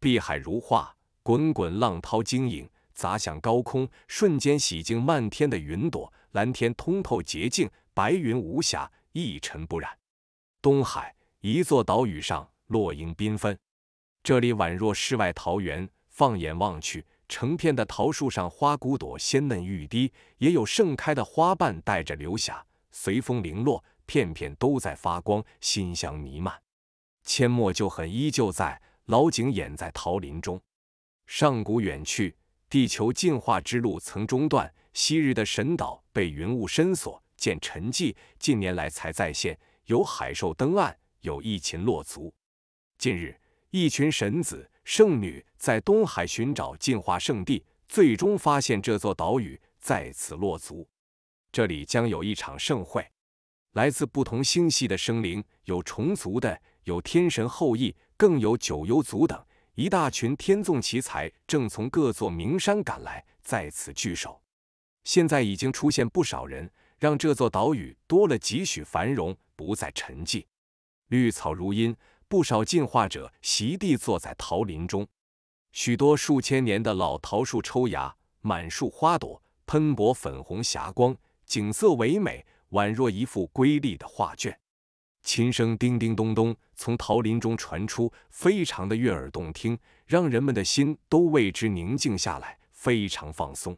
碧海如画，滚滚浪涛晶莹，砸向高空，瞬间洗净漫天的云朵。蓝天通透洁净，白云无瑕，一尘不染。东海一座岛屿上，落英缤纷，这里宛若世外桃源。放眼望去，成片的桃树上花骨朵鲜嫩欲滴，也有盛开的花瓣带着流霞，随风零落，片片都在发光，馨香弥漫。阡陌旧痕依旧在，老井掩在桃林中。上古远去，地球进化之路曾中断。昔日的神岛被云雾深锁，见沉寂，近年来才再现。有海兽登岸，有异禽落足。近日，一群神子圣女在东海寻找进化圣地，最终发现这座岛屿，在此落足。这里将有一场盛会，来自不同星系的生灵，有虫族的，有天神后裔，更有九幽族等。一大群天纵奇才正从各座名山赶来，在此聚首。现在已经出现不少人，让这座岛屿多了几许繁荣，不再沉寂。绿草如茵，不少进化者席地坐在桃林中，许多数千年的老桃树抽芽，满树花朵喷薄粉红霞光，景色唯美，宛若一幅瑰丽的画卷。琴声叮叮咚咚从桃林中传出，非常的悦耳动听，让人们的心都为之宁静下来，非常放松。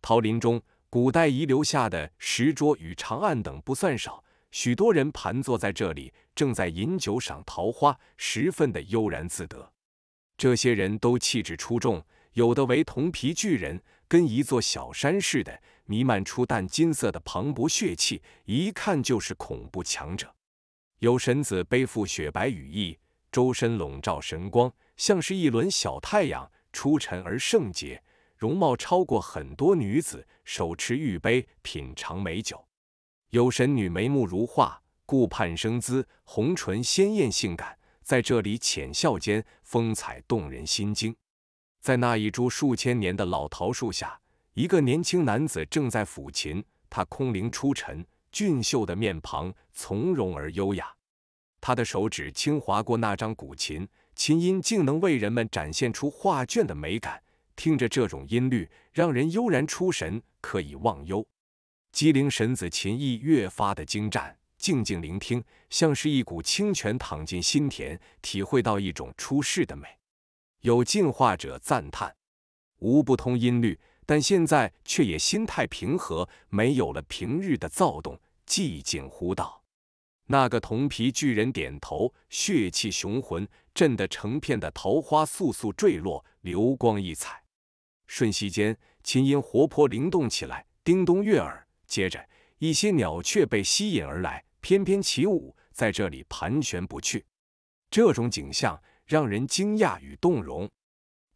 桃林中，古代遗留下的石桌与长案等不算少，许多人盘坐在这里，正在饮酒赏桃花，十分的悠然自得。这些人都气质出众，有的为铜皮巨人，跟一座小山似的，弥漫出淡金色的磅礴血气，一看就是恐怖强者。有神子背负雪白羽翼，周身笼罩神光，像是一轮小太阳，出尘而圣洁。容貌超过很多女子，手持玉杯品尝美酒。有神女眉目如画，顾盼生姿，红唇鲜艳性感，在这里浅笑间，风采动人心惊。在那一株数千年的老桃树下，一个年轻男子正在抚琴。他空灵出尘，俊秀的面庞从容而优雅。他的手指轻划过那张古琴，琴音竟能为人们展现出画卷的美感。听着这种音律，让人悠然出神，可以忘忧。机灵神子琴艺越发的精湛，静静聆听，像是一股清泉淌进心田，体会到一种出世的美。有进化者赞叹：无不通音律，但现在却也心态平和，没有了平日的躁动，寂静乎道。那个铜皮巨人点头，血气雄浑，震得成片的桃花簌簌坠落，流光溢彩。瞬息间，琴音活泼灵动起来，叮咚悦耳。接着，一些鸟雀被吸引而来，翩翩起舞，在这里盘旋不去。这种景象让人惊讶与动容。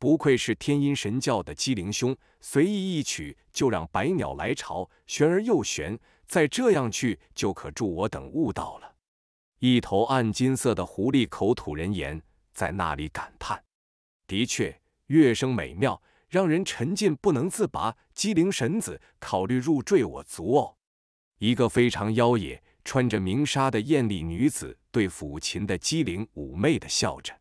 不愧是天音神教的机灵兄，随意一曲就让百鸟来朝，旋而又旋。再这样去，就可助我等悟道了。一头暗金色的狐狸口吐人言，在那里感叹：“的确，乐声美妙。”让人沉浸不能自拔。机灵神子考虑入赘我族哦。一个非常妖冶、穿着明纱的艳丽女子对抚琴的机灵妩媚的笑着。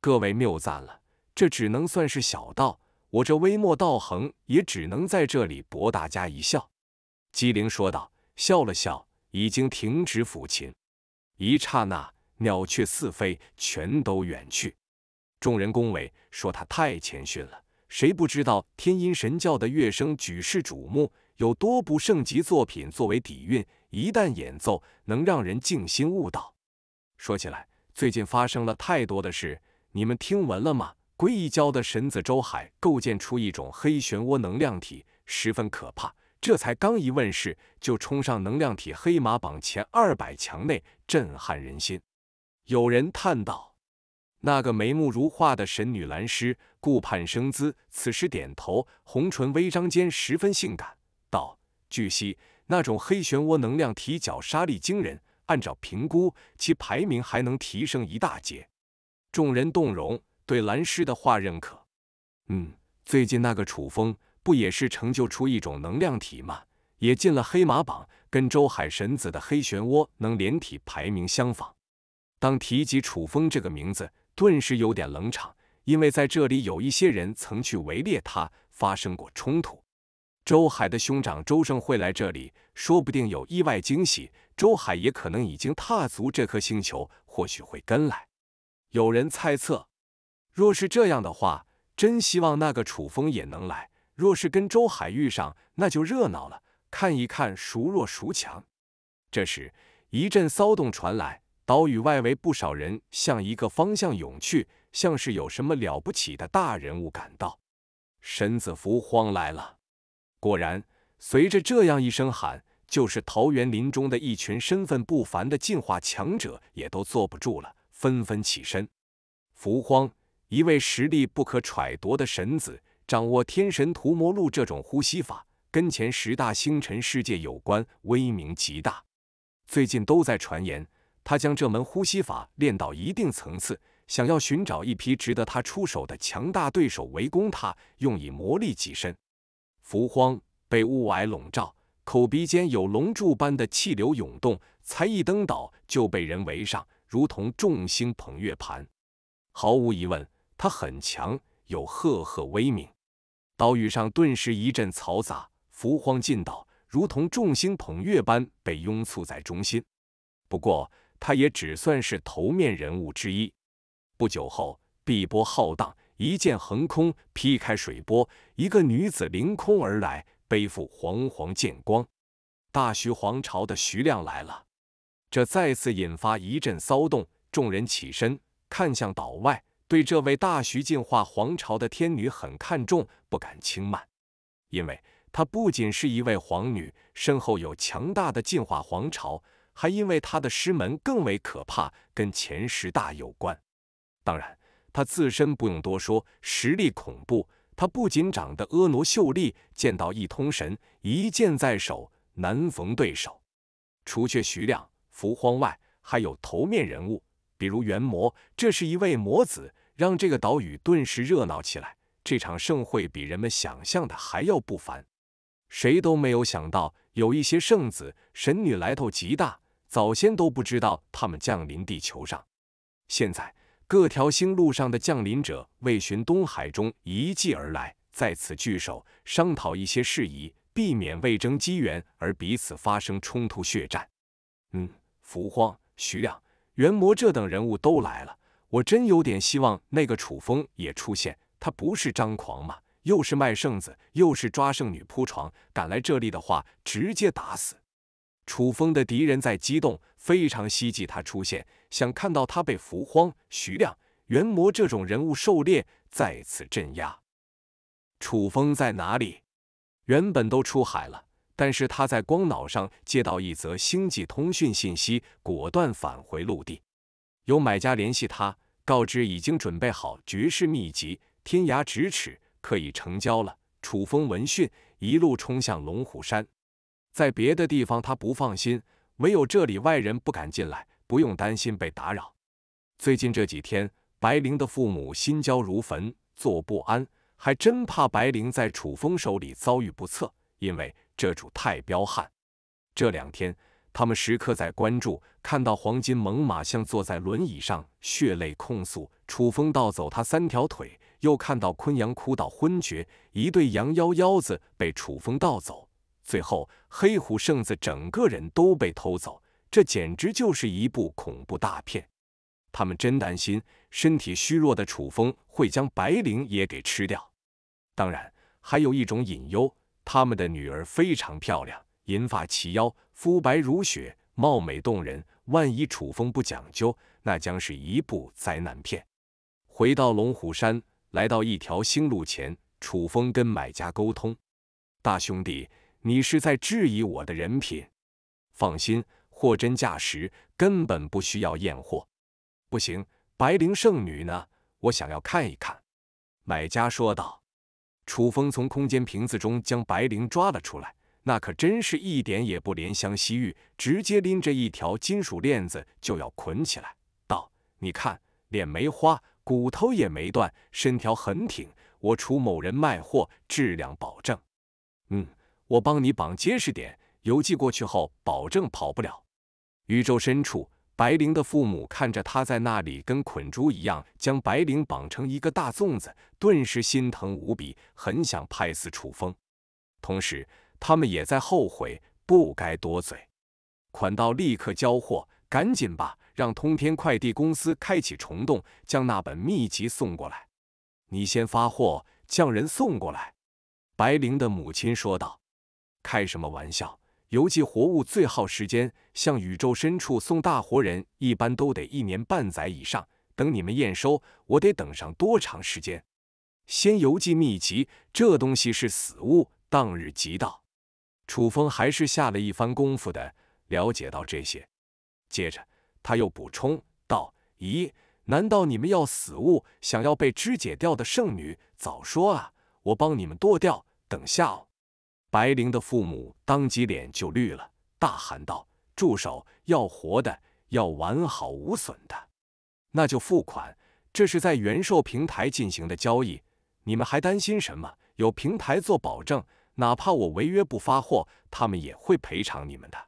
各位谬赞了，这只能算是小道。我这微末道行也只能在这里博大家一笑。机灵说道，笑了笑，已经停止抚琴。一刹那，鸟雀四飞，全都远去。众人恭维说他太谦逊了。谁不知道天音神教的乐声举世瞩目，有多部圣级作品作为底蕴，一旦演奏，能让人静心悟道。说起来，最近发生了太多的事，你们听闻了吗？归一教的神子周海构建出一种黑漩涡能量体，十分可怕。这才刚一问世，就冲上能量体黑马榜前二百强内，震撼人心。有人叹道。那个眉目如画的神女蓝诗顾盼生姿，此时点头，红唇微张间十分性感，道：“据悉，那种黑漩涡能量体绞杀力惊人，按照评估，其排名还能提升一大截。”众人动容，对蓝师的话认可。嗯，最近那个楚风不也是成就出一种能量体吗？也进了黑马榜，跟周海神子的黑漩涡能连体排名相仿。当提及楚风这个名字。顿时有点冷场，因为在这里有一些人曾去围猎他，发生过冲突。周海的兄长周胜会来这里，说不定有意外惊喜。周海也可能已经踏足这颗星球，或许会跟来。有人猜测，若是这样的话，真希望那个楚风也能来。若是跟周海遇上，那就热闹了，看一看孰弱孰强。这时，一阵骚动传来，岛屿外围不少人向一个方向涌去，像是有什么了不起的大人物赶到。神子伏荒来了。果然，随着这样一声喊，就是桃园林中的一群身份不凡的进化强者也都坐不住了，纷纷起身。伏荒，一位实力不可揣度的神子，掌握天神屠魔录这种呼吸法，跟前十大星辰世界有关，威名极大。最近都在传言，他将这门呼吸法练到一定层次，想要寻找一批值得他出手的强大对手，围攻他，用以磨砺己身。浮荒被雾霭笼罩，口鼻间有龙柱般的气流涌动，才一登岛就被人围上，如同众星捧月盘。毫无疑问，他很强，有赫赫威名。岛屿上顿时一阵嘈杂，浮荒进岛，如同众星捧月般被拥簇在中心。不过，他也只算是头面人物之一。不久后，碧波浩荡。一剑横空，劈开水波，一个女子凌空而来，背负煌煌剑光。大徐皇朝的徐亮来了，这再次引发一阵骚动。众人起身看向岛外，对这位大徐进化皇朝的天女很看重，不敢轻慢，因为她不仅是一位皇女，身后有强大的进化皇朝，还因为她的师门更为可怕，跟前十大有关。当然。他自身不用多说，实力恐怖。他不仅长得婀娜秀丽，剑道一通神，一剑在手，难逢对手。除却徐亮、伏荒外，还有头面人物，比如元魔。这是一位魔子，让这个岛屿顿时热闹起来。这场盛会比人们想象的还要不凡。谁都没有想到，有一些圣子、神女来头极大，早先都不知道他们降临地球上，现在。各条星路上的降临者为寻东海中遗迹而来，在此聚首，商讨一些事宜，避免为争机缘而彼此发生冲突血战。嗯，伏荒、徐亮、元魔这等人物都来了，我真有点希望那个楚风也出现。他不是张狂吗？又是卖圣子，又是抓圣女铺床，敢来这里的话，直接打死。楚风的敌人在激动，非常希冀他出现。想看到他被伏荒、徐亮、元魔这种人物狩猎，再次镇压。楚风在哪里？原本都出海了，但是他在光脑上接到一则星际通讯信息，果断返回陆地。有买家联系他，告知已经准备好绝世秘籍《天涯咫尺》，可以成交了。楚风闻讯，一路冲向龙虎山。在别的地方他不放心，唯有这里外人不敢进来。不用担心被打扰。最近这几天，白灵的父母心焦如焚，坐不安，还真怕白灵在楚风手里遭遇不测。因为这主太彪悍。这两天，他们时刻在关注，看到黄金猛犸象坐在轮椅上，血泪控诉楚风盗走他三条腿；又看到昆阳哭到昏厥，一对羊腰腰子被楚风盗走；最后，黑虎圣子整个人都被偷走。这简直就是一部恐怖大片，他们真担心身体虚弱的楚风会将白灵也给吃掉。当然，还有一种隐忧，他们的女儿非常漂亮，银发齐腰，肤白如雪，貌美动人。万一楚风不讲究，那将是一部灾难片。回到龙虎山，来到一条星路前，楚风跟买家沟通：“大兄弟，你是在质疑我的人品？放心。”货真价实，根本不需要验货。不行，白灵圣女呢？我想要看一看。”买家说道。楚风从空间瓶子中将白灵抓了出来，那可真是一点也不怜香惜玉，直接拎着一条金属链子就要捆起来，道：“你看，脸没花，骨头也没断，身条很挺。我楚某人卖货，质量保证。嗯，我帮你绑结实点，邮寄过去后，保证跑不了。”宇宙深处，白灵的父母看着他在那里跟捆猪一样，将白灵绑成一个大粽子，顿时心疼无比，很想拍死楚风。同时，他们也在后悔，不该多嘴。款到立刻交货，赶紧吧，让通天快递公司开启虫洞，将那本秘籍送过来。你先发货，叫人送过来。白灵的母亲说道：“开什么玩笑！”邮寄活物最耗时间，向宇宙深处送大活人一般都得一年半载以上。等你们验收，我得等上多长时间？先邮寄秘籍，这东西是死物，当日即到。楚风还是下了一番功夫的了解到这些。接着他又补充道：“咦，难道你们要死物？想要被肢解掉的圣女？早说啊，我帮你们剁掉。等下哦。”白灵的父母当即脸就绿了，大喊道：“住手！要活的，要完好无损的，那就付款。这是在元寿平台进行的交易，你们还担心什么？有平台做保证，哪怕我违约不发货，他们也会赔偿你们的。”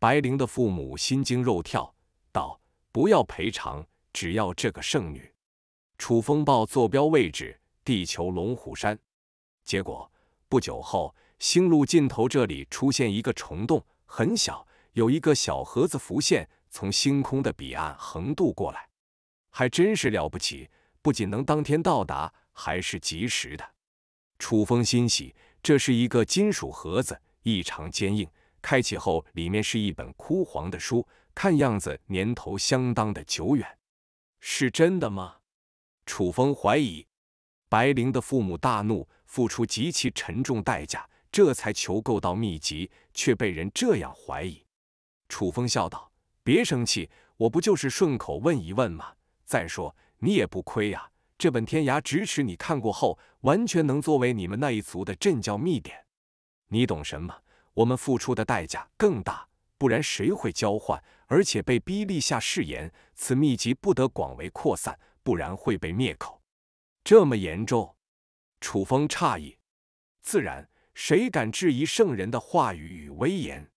白灵的父母心惊肉跳，道：“不要赔偿，只要这个圣女。”楚风暴坐标位置：地球龙虎山。结果不久后。星路尽头，这里出现一个虫洞，很小，有一个小盒子浮现，从星空的彼岸横渡过来，还真是了不起！不仅能当天到达，还是及时的。楚风欣喜，这是一个金属盒子，异常坚硬。开启后，里面是一本枯黄的书，看样子年头相当的久远。是真的吗？楚风怀疑。白灵的父母大怒，付出极其沉重代价。这才求购到秘籍，却被人这样怀疑。楚风笑道：“别生气，我不就是顺口问一问吗？再说你也不亏呀。这本天涯咫尺，你看过后，完全能作为你们那一族的镇教秘典。你懂什么？我们付出的代价更大，不然谁会交换？而且被逼立下誓言，此秘籍不得广为扩散，不然会被灭口。这么严重？”楚风诧异：“自然。”谁敢质疑圣人的话语与威严？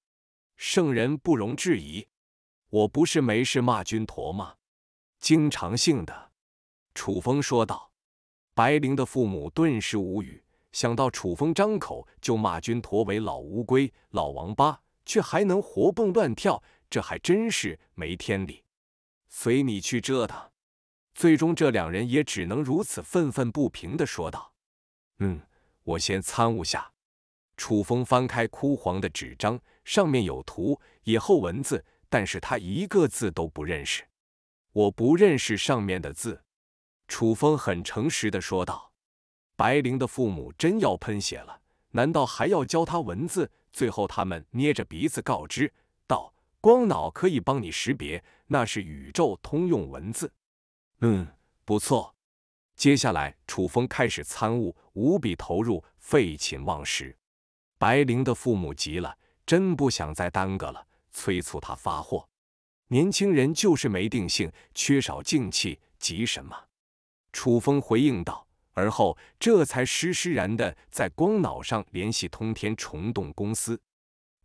圣人不容置疑。我不是没事骂君陀吗？经常性的。楚风说道。白灵的父母顿时无语，想到楚风张口就骂君陀为老乌龟、老王八，却还能活蹦乱跳，这还真是没天理。随你去折腾。最终，这两人也只能如此愤愤不平的说道：“嗯，我先参悟下。”楚风翻开枯黄的纸张，上面有图，也后文字，但是他一个字都不认识。我不认识上面的字。楚风很诚实的说道。白灵的父母真要喷血了，难道还要教他文字？最后他们捏着鼻子告知道：“光脑可以帮你识别，那是宇宙通用文字。”嗯，不错。接下来，楚风开始参悟，无比投入，废寝忘食。白灵的父母急了，真不想再耽搁了，催促他发货。年轻人就是没定性，缺少静气，急什么？楚风回应道，而后这才施施然的在光脑上联系通天虫洞公司。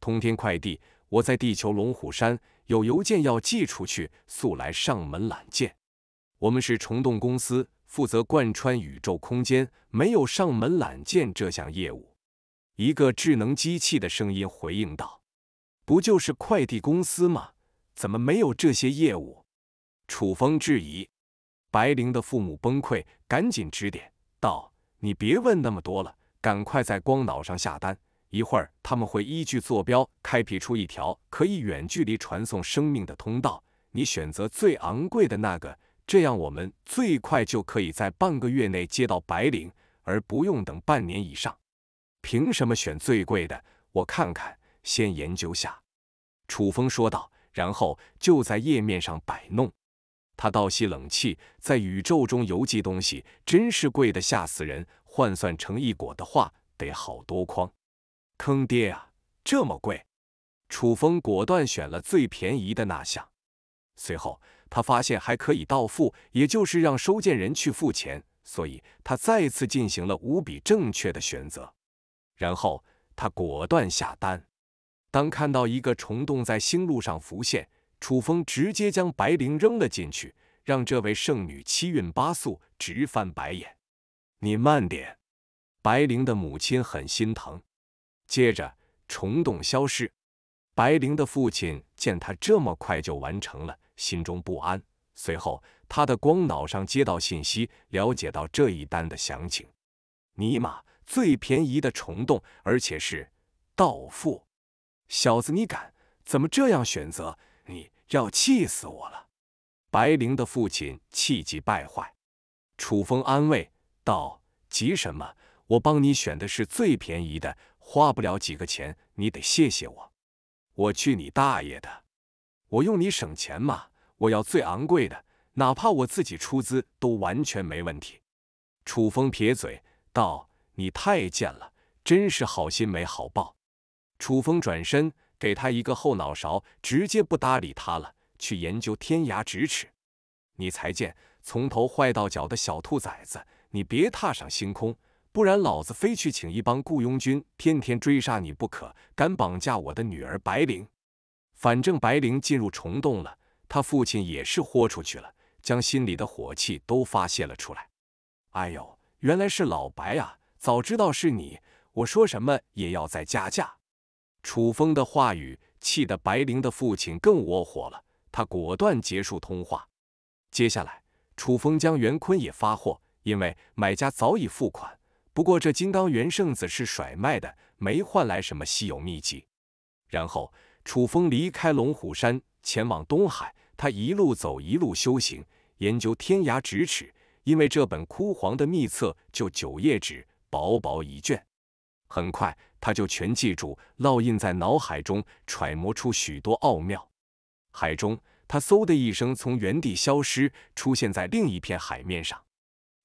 通天快递，我在地球龙虎山有邮件要寄出去，速来上门揽件。我们是虫洞公司，负责贯穿宇宙空间，没有上门揽件这项业务。一个智能机器的声音回应道：“不就是快递公司吗？怎么没有这些业务？”楚风质疑。白灵的父母崩溃，赶紧指点道：“你别问那么多了，赶快在光脑上下单。一会儿他们会依据坐标开辟出一条可以远距离传送生命的通道。你选择最昂贵的那个，这样我们最快就可以在半个月内接到白灵，而不用等半年以上。”凭什么选最贵的？我看看，先研究下。”楚风说道，然后就在页面上摆弄。他倒吸冷气，在宇宙中邮寄东西真是贵的吓死人，换算成一果的话，得好多筐。坑爹啊！这么贵！楚风果断选了最便宜的那项。随后他发现还可以到付，也就是让收件人去付钱，所以他再次进行了无比正确的选择。然后他果断下单。当看到一个虫洞在星路上浮现，楚风直接将白灵扔了进去，让这位圣女七晕八素，直翻白眼。你慢点！白灵的母亲很心疼。接着虫洞消失，白灵的父亲见他这么快就完成了，心中不安。随后，他的光脑上接到信息，了解到这一单的详情。尼玛，最便宜的虫洞，而且是到付！小子，你敢？怎么这样选择？你要气死我了！白灵的父亲气急败坏。楚风安慰道：“急什么？我帮你选的是最便宜的，花不了几个钱，你得谢谢我。我去你大爷的！我用你省钱吗？”我要最昂贵的，哪怕我自己出资都完全没问题。楚风撇嘴道：“你太贱了，真是好心没好报。”楚风转身给他一个后脑勺，直接不搭理他了，去研究天涯咫尺。你才贱，从头坏到脚的小兔崽子！你别踏上星空，不然老子非去请一帮雇佣军，天天追杀你不可。敢绑架我的女儿白灵，反正白灵进入虫洞了。他父亲也是豁出去了，将心里的火气都发泄了出来。哎呦，原来是老白啊！早知道是你，我说什么也要再加价。楚风的话语气得白灵的父亲更窝火了，他果断结束通话。接下来，楚风将袁坤也发货，因为买家早已付款。不过这金刚元圣子是甩卖的，没换来什么稀有秘籍。然后，楚风离开龙虎山，前往东海。他一路走，一路修行，研究天涯咫尺。因为这本枯黄的秘册就九页纸，薄薄一卷。很快，他就全记住，烙印在脑海中，揣摩出许多奥妙。海中，他嗖的一声从原地消失，出现在另一片海面上。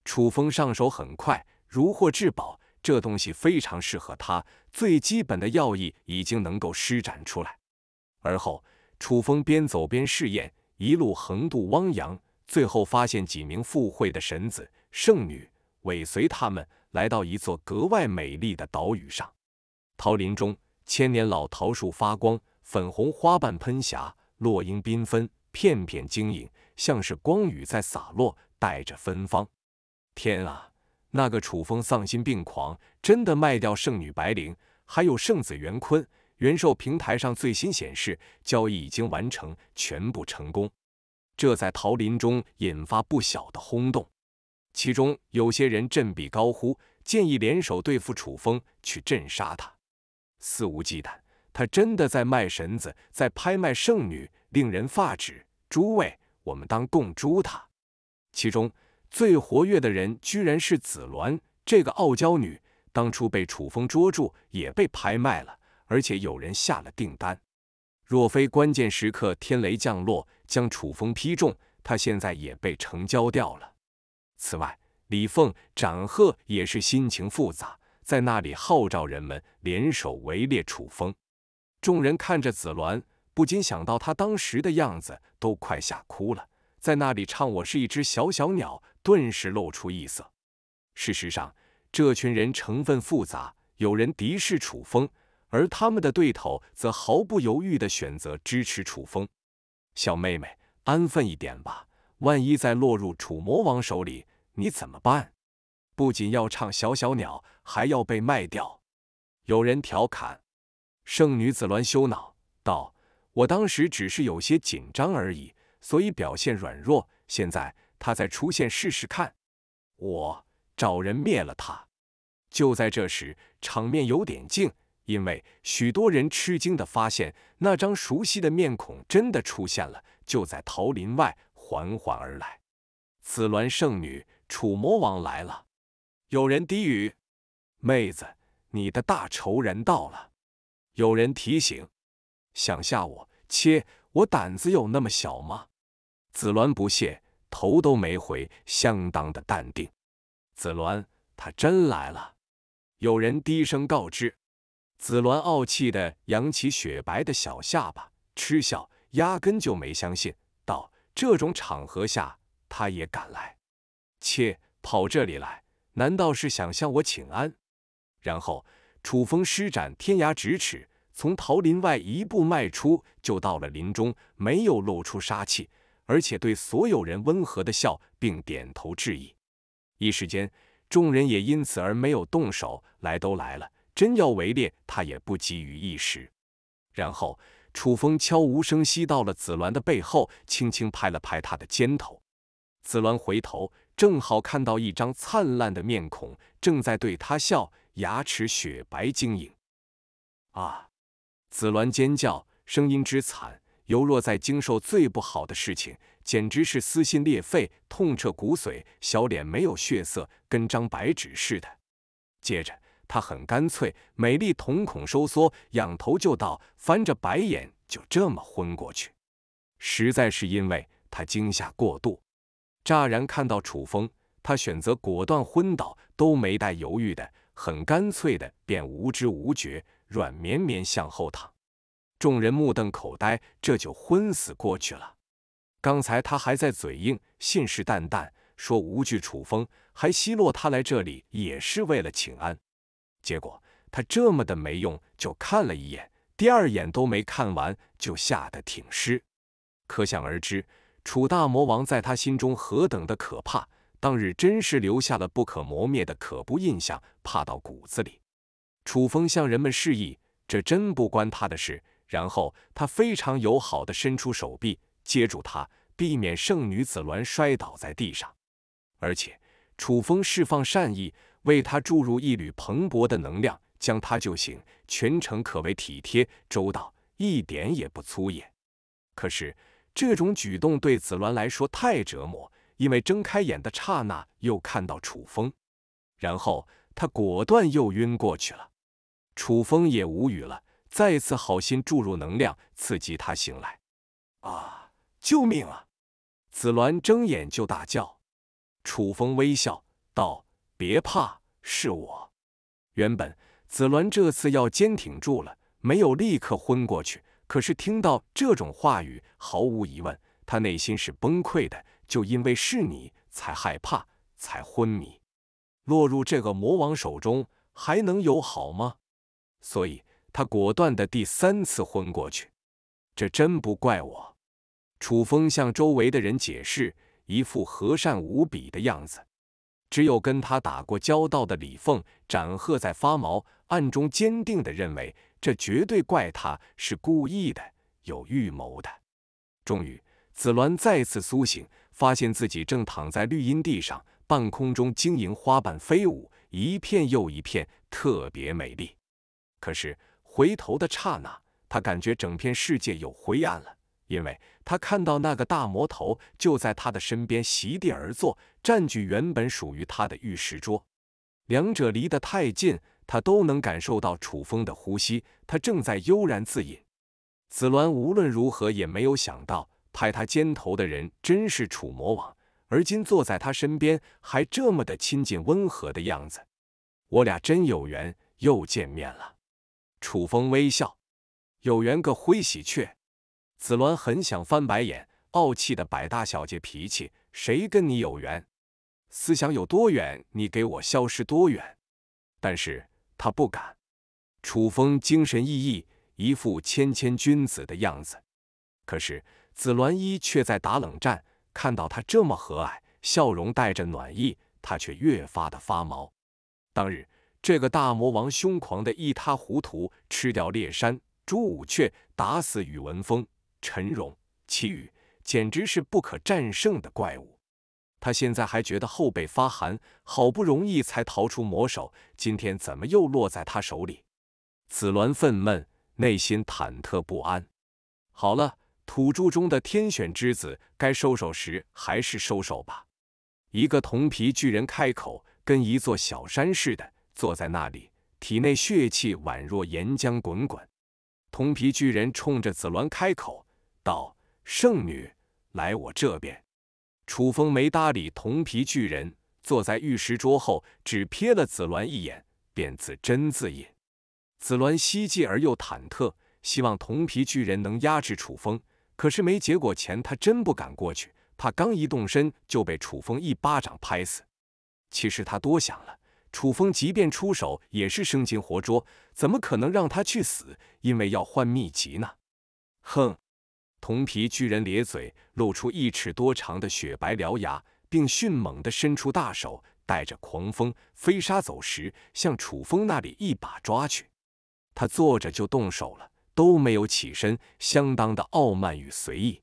楚风上手很快，如获至宝。这东西非常适合他，最基本的要义已经能够施展出来。而后，楚风边走边试验。一路横渡汪洋，最后发现几名赴会的神子圣女，尾随他们来到一座格外美丽的岛屿上。桃林中，千年老桃树发光，粉红花瓣喷霞，落英缤纷，片片晶莹，像是光雨在洒落，带着芬芳。天啊，那个楚风丧心病狂，真的卖掉圣女白灵，还有圣子元坤。元兽平台上最新显示，交易已经完成，全部成功。这在桃林中引发不小的轰动，其中有些人振臂高呼，建议联手对付楚风，去镇杀他。肆无忌惮，他真的在卖神子，在拍卖圣女，令人发指。诸位，我们当共诛他。其中最活跃的人，居然是紫鸾这个傲娇女，当初被楚风捉住，也被拍卖了。而且有人下了订单，若非关键时刻天雷降落将楚风劈中，他现在也被成交掉了。此外，李凤、展鹤也是心情复杂，在那里号召人们联手围猎楚风。众人看着紫鸾，不禁想到他当时的样子，都快吓哭了，在那里唱“我是一只小小鸟”，顿时露出异色。事实上，这群人成分复杂，有人敌视楚风。而他们的对头则毫不犹豫地选择支持楚风。小妹妹，安分一点吧，万一再落入楚魔王手里，你怎么办？不仅要唱小小鸟，还要被卖掉。有人调侃。圣女子鸾羞恼道：“我当时只是有些紧张而已，所以表现软弱。现在他再出现试试看，我找人灭了他。”就在这时，场面有点静。因为许多人吃惊的发现，那张熟悉的面孔真的出现了，就在桃林外缓缓而来。紫鸾圣女，楚魔王来了。有人低语：“妹子，你的大仇人到了。”有人提醒：“想吓我？切，我胆子有那么小吗？”紫鸾不屑，头都没回，相当的淡定。紫鸾，他真来了。有人低声告知。紫鸾傲气的扬起雪白的小下巴，嗤笑，压根就没相信，道：“这种场合下，他也敢来？切，跑这里来，难道是想向我请安？”然后楚风施展天涯咫尺，从桃林外一步迈出，就到了林中，没有露出杀气，而且对所有人温和的笑，并点头致意。一时间，众人也因此而没有动手。来都来了，真要围猎，他也不急于一时。然后，楚风悄无声息到了紫鸾的背后，轻轻拍了拍他的肩头。紫鸾回头，正好看到一张灿烂的面孔正在对他笑，牙齿雪白晶莹。啊！紫鸾尖叫，声音之惨，犹若在经受最不好的事情，简直是撕心裂肺，痛彻骨髓。小脸没有血色，跟张白纸似的。接着，他很干脆，美丽瞳孔收缩，仰头就倒，翻着白眼，就这么昏过去。实在是因为他惊吓过度。乍然看到楚风，他选择果断昏倒，都没带犹豫的，很干脆的便无知无觉、软绵绵向后躺。众人目瞪口呆，这就昏死过去了。刚才他还在嘴硬、信誓旦旦说无惧楚风，还奚落他来这里也是为了请安。结果他这么的没用，就看了一眼，第二眼都没看完，就吓得挺尸。可想而知。楚大魔王在他心中何等的可怕！当日真是留下了不可磨灭的可怖印象，怕到骨子里。楚风向人们示意，这真不关他的事。然后他非常友好的伸出手臂接住他，避免圣女子鸾摔倒在地上。而且楚风释放善意，为他注入一缕蓬勃的能量，将他救醒。全程可谓体贴周到，一点也不粗野。可是。这种举动对紫鸾来说太折磨，因为睁开眼的刹那又看到楚风，然后他果断又晕过去了。楚风也无语了，再次好心注入能量，刺激他醒来。啊！救命啊！紫鸾睁眼就大叫。楚风微笑道：“别怕，是我。”原本紫鸾这次要坚挺住了，没有立刻昏过去。可是听到这种话语，毫无疑问，他内心是崩溃的。就因为是你，才害怕，才昏迷，落入这个魔王手中，还能有好吗？所以，他果断的第三次昏过去。这真不怪我。楚风向周围的人解释，一副和善无比的样子。只有跟他打过交道的李凤展赫在发毛，暗中坚定的认为。这绝对怪他是故意的，有预谋的。终于，紫鸾再次苏醒，发现自己正躺在绿荫地上，半空中晶莹花瓣飞舞，一片又一片，特别美丽。可是回头的刹那，他感觉整片世界有灰暗了，因为他看到那个大魔头就在他的身边席地而坐，占据原本属于他的玉石桌。两者离得太近。他都能感受到楚风的呼吸，他正在悠然自饮。紫鸾无论如何也没有想到，拍他肩头的人真是楚魔王，而今坐在他身边，还这么的亲近温和的样子。我俩真有缘，又见面了。楚风微笑：“有缘个灰喜鹊。”紫鸾很想翻白眼，傲气的摆大小姐脾气：“谁跟你有缘？思想有多远，你给我消失多远。”但是。他不敢。楚风精神奕奕，一副谦谦君子的样子。可是紫鸾衣却在打冷战，看到他这么和蔼，笑容带着暖意，他却越发的发毛。当日这个大魔王凶狂的一塌糊涂，吃掉烈山朱武雀，打死宇文峰、陈荣、齐羽，简直是不可战胜的怪物。他现在还觉得后背发寒，好不容易才逃出魔手，今天怎么又落在他手里？紫鸾愤懑，内心忐忑不安。好了，土著中的天选之子，该收手时还是收手吧。一个铜皮巨人开口，跟一座小山似的坐在那里，体内血气宛若岩浆滚滚。铜皮巨人冲着紫鸾开口道：“圣女，来我这边。”楚风没搭理铜皮巨人，坐在玉石桌后，只瞥了紫鸾一眼，便自斟自饮。紫鸾希冀而又忐忑，希望铜皮巨人能压制楚风，可是没结果前，他真不敢过去，怕刚一动身就被楚风一巴掌拍死。其实他多想了，楚风即便出手，也是生擒活捉，怎么可能让他去死？因为要换秘籍呢。哼！铜皮巨人咧嘴，露出一尺多长的雪白獠牙，并迅猛地伸出大手，带着狂风飞沙走石，向楚风那里一把抓去。他坐着就动手了，都没有起身，相当的傲慢与随意。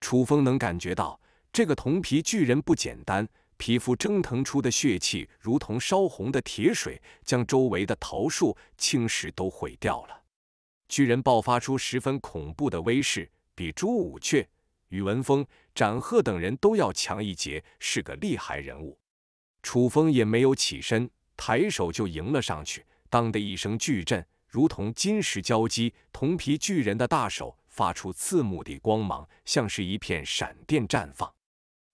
楚风能感觉到，这个铜皮巨人不简单。皮肤蒸腾出的血气，如同烧红的铁水，将周围的桃树、青石都毁掉了。巨人爆发出十分恐怖的威势，比朱武雀、宇文峰、展鹤等人都要强一截，是个厉害人物。楚风也没有起身，抬手就迎了上去。当的一声巨震，如同金石交击，铜皮巨人的大手发出刺目的光芒，像是一片闪电绽放。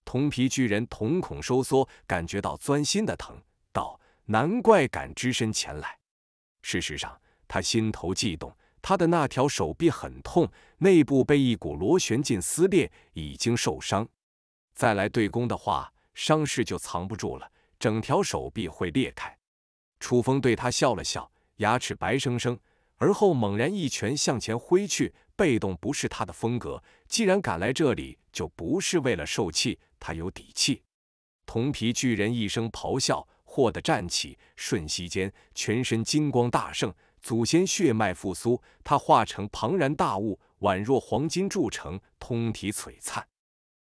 铜皮巨人瞳孔收缩，感觉到钻心的疼，道：“难怪敢只身前来。”事实上，他心头悸动，他的那条手臂很痛，内部被一股螺旋劲撕裂，已经受伤。再来对攻的话，伤势就藏不住了，整条手臂会裂开。楚风对他笑了笑，牙齿白生生，而后猛然一拳向前挥去。被动不是他的风格，既然赶来这里，就不是为了受气。他有底气。铜皮巨人一声咆哮，霍地站起，瞬息间全身金光大盛，祖先血脉复苏。他化成庞然大物，宛若黄金铸成，通体璀璨。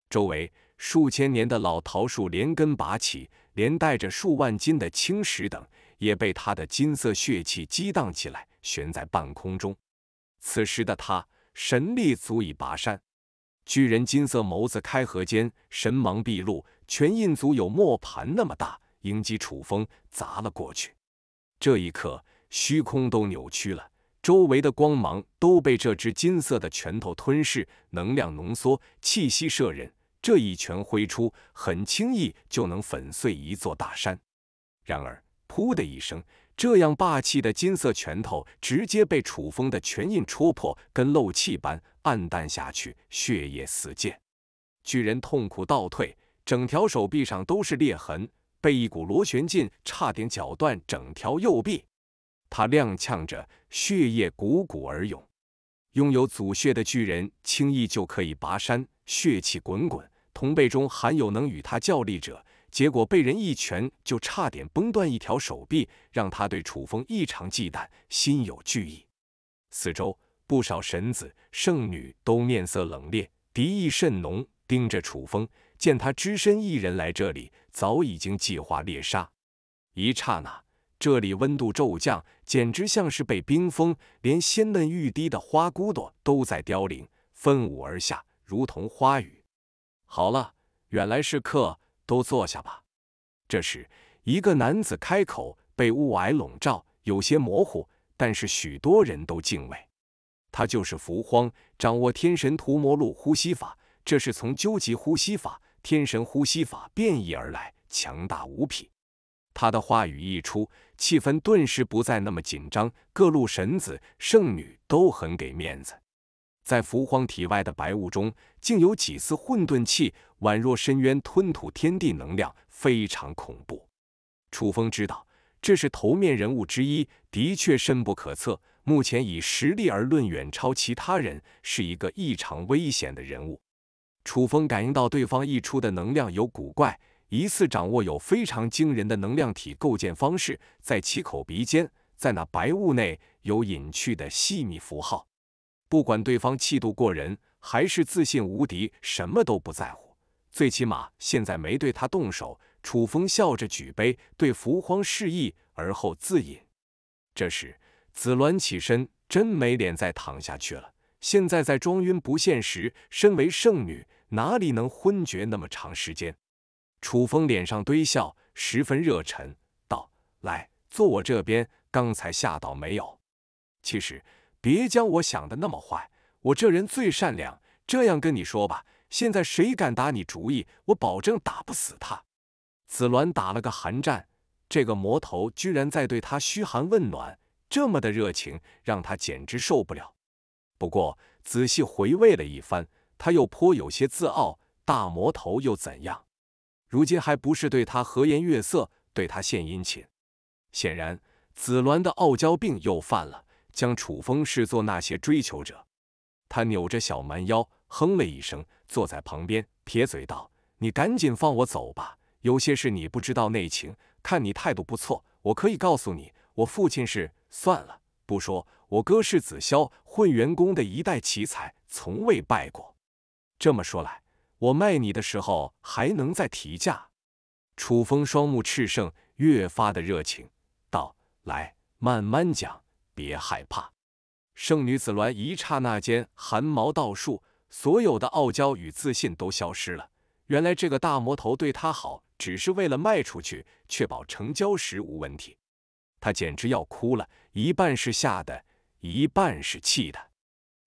周围数千年的老桃树连根拔起，连带着数万斤的青石等，也被他的金色血气激荡起来，悬在半空中。此时的他。神力足以拔山，巨人金色眸子开合间，神芒毕露，拳印足有磨盘那么大，迎击楚风砸了过去。这一刻，虚空都扭曲了，周围的光芒都被这只金色的拳头吞噬，能量浓缩，气息摄人。这一拳挥出，很轻易就能粉碎一座大山。然而，噗的一声。这样霸气的金色拳头直接被楚风的拳印戳破，跟漏气般暗淡下去，血液四溅。巨人痛苦倒退，整条手臂上都是裂痕，被一股螺旋劲差点绞断整条右臂。他踉跄着，血液汩汩而涌。拥有祖血的巨人轻易就可以拔山，血气滚滚，同辈中罕有能与他较力者。结果被人一拳就差点崩断一条手臂，让他对楚风异常忌惮，心有惧意。四周不少神子圣女都面色冷冽，敌意甚浓，盯着楚风。见他只身一人来这里，早已经计划猎杀。一刹那，这里温度骤降，简直像是被冰封，连鲜嫩欲滴的花骨朵都在凋零，分舞而下，如同花雨。好了，远来是客。都坐下吧。这时，一个男子开口，被雾霭笼罩，有些模糊，但是许多人都敬畏。他就是伏荒，掌握天神屠魔录呼吸法，这是从究极呼吸法、天神呼吸法变异而来，强大无匹。他的话语一出，气氛顿时不再那么紧张，各路神子、圣女都很给面子。在浮荒体外的白雾中，竟有几丝混沌气，宛若深渊吞吐天地能量，非常恐怖。楚风知道，这是头面人物之一，的确深不可测。目前以实力而论，远超其他人，是一个异常危险的人物。楚风感应到对方溢出的能量有古怪，疑似掌握有非常惊人的能量体构建方式，在其口鼻间，在那白雾内有隐去的细密符号。不管对方气度过人还是自信无敌，什么都不在乎。最起码现在没对他动手。楚风笑着举杯，对浮荒示意，而后自饮。这时紫鸾起身，真没脸再躺下去了。现在在装晕不现实，身为圣女，哪里能昏厥那么长时间？楚风脸上堆笑，十分热忱，道：“来，坐我这边。刚才吓到没有？其实……”别将我想的那么坏，我这人最善良。这样跟你说吧，现在谁敢打你主意，我保证打不死他。紫鸾打了个寒战，这个魔头居然在对他嘘寒问暖，这么的热情，让他简直受不了。不过仔细回味了一番，他又颇有些自傲。大魔头又怎样？如今还不是对他和颜悦色，对他献殷勤。显然，紫鸾的傲娇病又犯了，将楚风视作那些追求者。他扭着小蛮腰，哼了一声，坐在旁边，撇嘴道：“你赶紧放我走吧，有些事你不知道内情。看你态度不错，我可以告诉你，我父亲是……算了，不说。我哥是子霄混元宫的一代奇才，从未败过。这么说来，我卖你的时候还能再提价。”楚风双目炽盛，越发的热情。道：“来，慢慢讲，别害怕。”圣女子鸾一刹那间汗毛倒竖，所有的傲娇与自信都消失了。原来这个大魔头对她好，只是为了卖出去，确保成交时无问题。她简直要哭了，一半是吓的，一半是气的。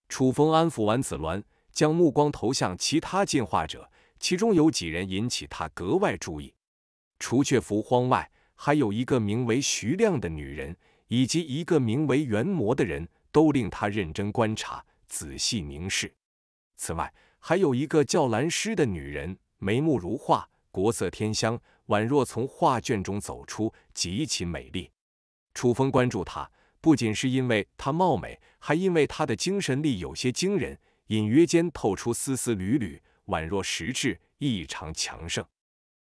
楚风安抚完子鸾，将目光投向其他进化者，其中有几人引起他格外注意。除却伏荒外。还有一个名为徐亮的女人，以及一个名为元魔的人，都令他认真观察、仔细凝视。此外，还有一个叫兰诗的女人，眉目如画，国色天香，宛若从画卷中走出，极其美丽。楚风关注她，不仅是因为她貌美，还因为她的精神力有些惊人，隐约间透出丝丝缕缕，宛若实质，异常强盛。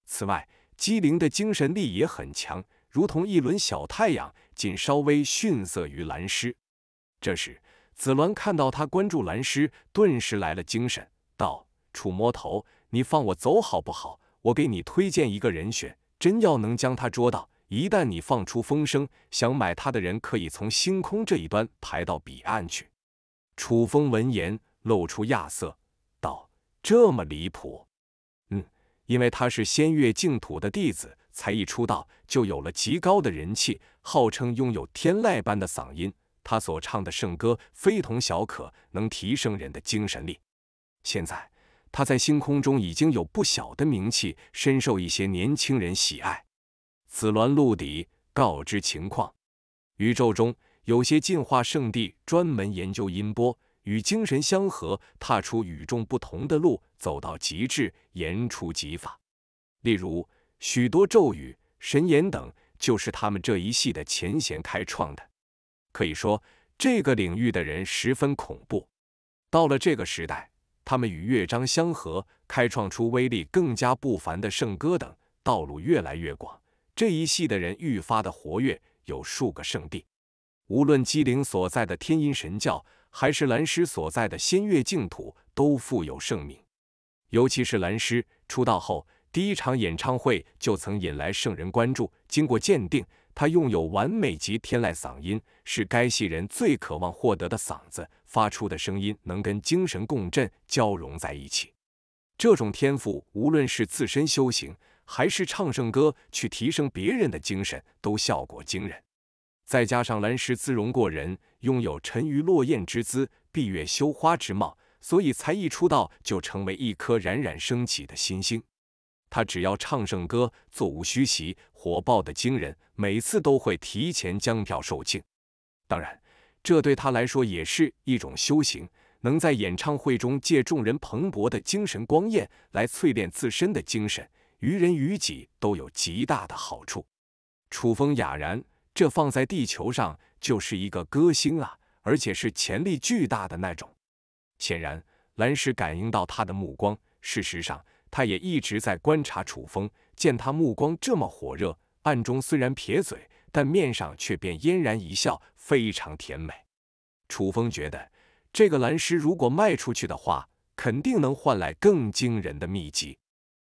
此外，机灵的精神力也很强，如同一轮小太阳，仅稍微逊色于蓝狮。这时，紫鸾看到他关注蓝狮，顿时来了精神，道：“楚魔头，你放我走好不好？我给你推荐一个人选，真要能将他捉到，一旦你放出风声，想买他的人可以从星空这一端排到彼岸去。”楚风闻言露出亚色，道：“这么离谱？”嗯因为他是仙月净土的弟子，才一出道就有了极高的人气，号称拥有天籁般的嗓音。他所唱的圣歌非同小可，能提升人的精神力。现在他在星空中已经有不小的名气，深受一些年轻人喜爱。紫鸾陆底告知情况：宇宙中有些进化圣地专门研究音波。与精神相合，踏出与众不同的路，走到极致，言出即法。例如，许多咒语、神言等，就是他们这一系的前贤开创的。可以说，这个领域的人十分恐怖。到了这个时代，他们与乐章相合，开创出威力更加不凡的圣歌等，道路越来越广。这一系的人愈发的活跃，有数个圣地。无论机灵所在的天音神教。还是蓝师所在的仙月净土都富有盛名，尤其是蓝师出道后第一场演唱会就曾引来圣人关注。经过鉴定，他拥有完美级天籁嗓音，是该系人最渴望获得的嗓子，发出的声音能跟精神共振交融在一起。这种天赋，无论是自身修行，还是唱圣歌去提升别人的精神，都效果惊人。再加上蓝师姿容过人，拥有沉鱼落雁之姿、闭月羞花之貌，所以才一出道就成为一颗冉冉升起的新星。他只要唱圣歌，座无虚席，火爆的惊人，每次都会提前将票售罄。当然，这对他来说也是一种修行，能在演唱会中借众人蓬勃的精神光焰来淬炼自身的精神，于人于己都有极大的好处。楚风哑然。这放在地球上就是一个歌星啊，而且是潜力巨大的那种。显然，蓝石感应到他的目光。事实上，他也一直在观察楚风。见他目光这么火热，暗中虽然撇嘴，但面上却便嫣然一笑，非常甜美。楚风觉得，这个蓝石如果卖出去的话，肯定能换来更惊人的秘籍。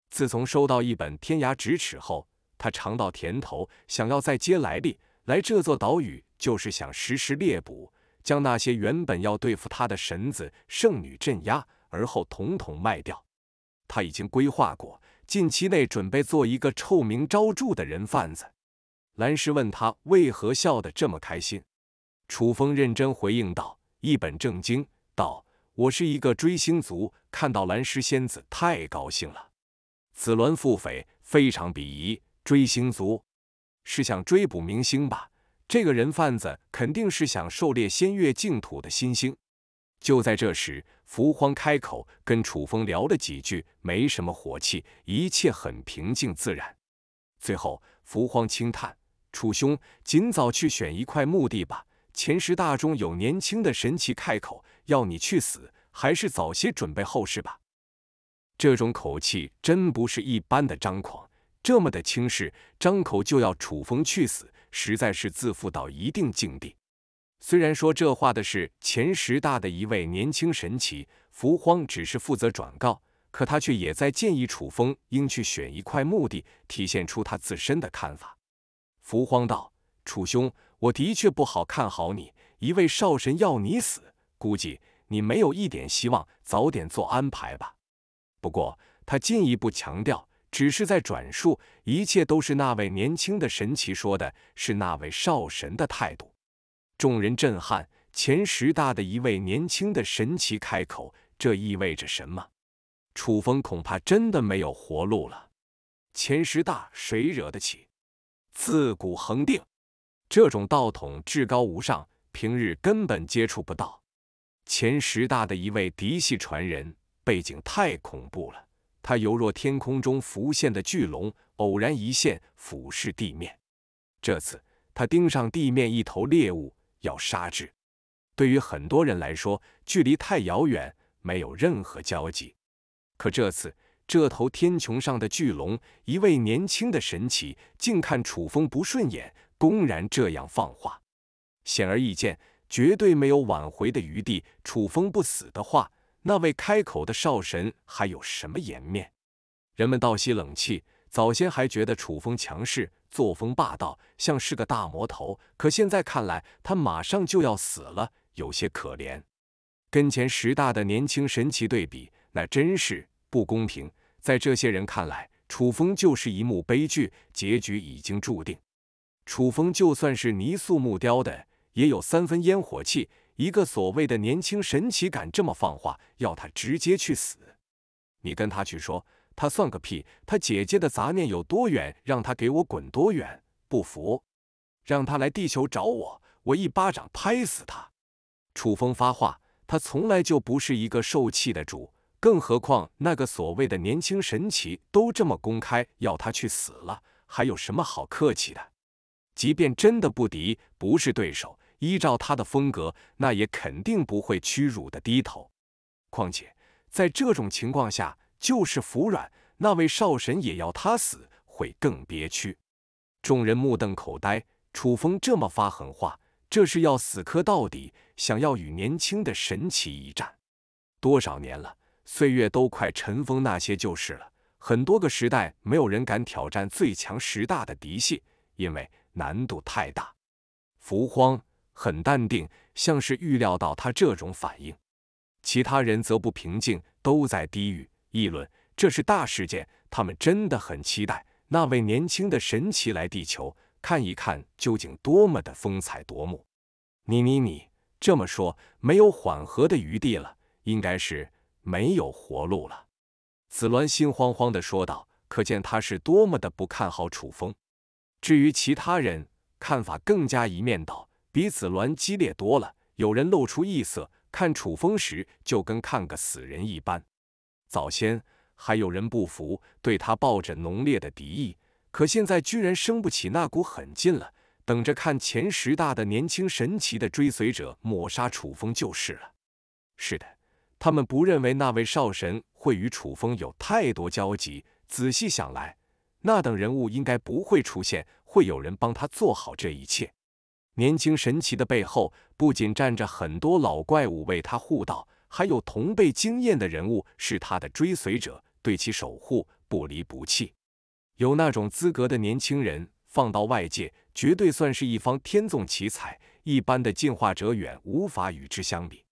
自从收到一本天涯咫尺后，他尝到甜头，想要再接来历。来这座岛屿，就是想实施猎捕，将那些原本要对付他的神子、圣女镇压，而后统统卖掉。他已经规划过，近期内准备做一个臭名昭著的人贩子。蓝石问他为何笑得这么开心，楚风认真回应道：“一本正经道，我是一个追星族，看到蓝石仙子太高兴了。”此鸾腹诽，非常鄙夷追星族。是想追捕明星吧？这个人贩子肯定是想狩猎仙月净土的新星。就在这时，伏荒开口跟楚风聊了几句，没什么火气，一切很平静自然。最后，伏荒轻叹：“楚兄，尽早去选一块墓地吧。前十大中有年轻的神奇开口，要你去死，还是早些准备后事吧。这种口气真不是一般的张狂，这么的轻视，张口就要楚风去死，实在是自负到一定境地。虽然说这话的是前十大的一位年轻神奇，福荒只是负责转告，可他却也在建议楚风应去选一块墓地，体现出他自身的看法。福荒道：“楚兄，我的确不好看好你，一位少神要你死，估计你没有一点希望，早点做安排吧。”不过，他进一步强调，只是在转述，一切都是那位年轻的神奇说的，是那位少神的态度。众人震撼，前十大的一位年轻的神奇开口，这意味着什么？楚风恐怕真的没有活路了。前十大谁惹得起？自古恒定，这种道统至高无上，平日根本接触不到。前十大的一位嫡系传人。背景太恐怖了，他犹若天空中浮现的巨龙，偶然一现，俯视地面。这次他盯上地面一头猎物，要杀之。对于很多人来说，距离太遥远，没有任何交集。可这次，这头天穹上的巨龙，一位年轻的神奇，竟看楚风不顺眼，公然这样放话。显而易见，绝对没有挽回的余地。楚风不死的话。那位开口的少神还有什么颜面？人们倒吸冷气。早先还觉得楚风强势，作风霸道，像是个大魔头。可现在看来，他马上就要死了，有些可怜。跟前十大的年轻神奇对比，那真是不公平。在这些人看来，楚风就是一幕悲剧，结局已经注定。楚风就算是泥塑木雕的，也有三分烟火气。一个所谓的年轻神奇敢这么放话，要他直接去死？你跟他去说，他算个屁！他姐姐的杂念有多远，让他给我滚多远！不服，让他来地球找我，我一巴掌拍死他！楚风发话，他从来就不是一个受气的主，更何况那个所谓的年轻神奇都这么公开要他去死了，还有什么好客气的？即便真的不敌，不是对手。依照他的风格，那也肯定不会屈辱的低头。况且在这种情况下，就是服软，那位少神也要他死，会更憋屈。众人目瞪口呆，楚风这么发狠话，这是要死磕到底，想要与年轻的神奇一战。多少年了，岁月都快尘封那些旧事了。很多个时代，没有人敢挑战最强十大的嫡系，因为难度太大。浮荒。很淡定，像是预料到他这种反应。其他人则不平静，都在低语议论：这是大事件，他们真的很期待那位年轻的神奇来地球看一看，究竟多么的风采夺目。你你你这么说，没有缓和的余地了，应该是没有活路了。紫鸾心慌慌地说道，可见他是多么的不看好楚风。至于其他人，看法更加一面倒。比子鸾激烈多了。有人露出异色，看楚风时就跟看个死人一般。早先还有人不服，对他抱着浓烈的敌意，可现在居然生不起那股狠劲了，等着看前十大的年轻神奇的追随者抹杀楚风就是了。是的，他们不认为那位少神会与楚风有太多交集。仔细想来，那等人物应该不会出现，会有人帮他做好这一切。年轻神奇的背后，不仅站着很多老怪物为他护道，还有同辈惊艳的人物是他的追随者，对其守护不离不弃。有那种资格的年轻人，放到外界，绝对算是一方天纵奇才，一般的进化者远无法与之相比。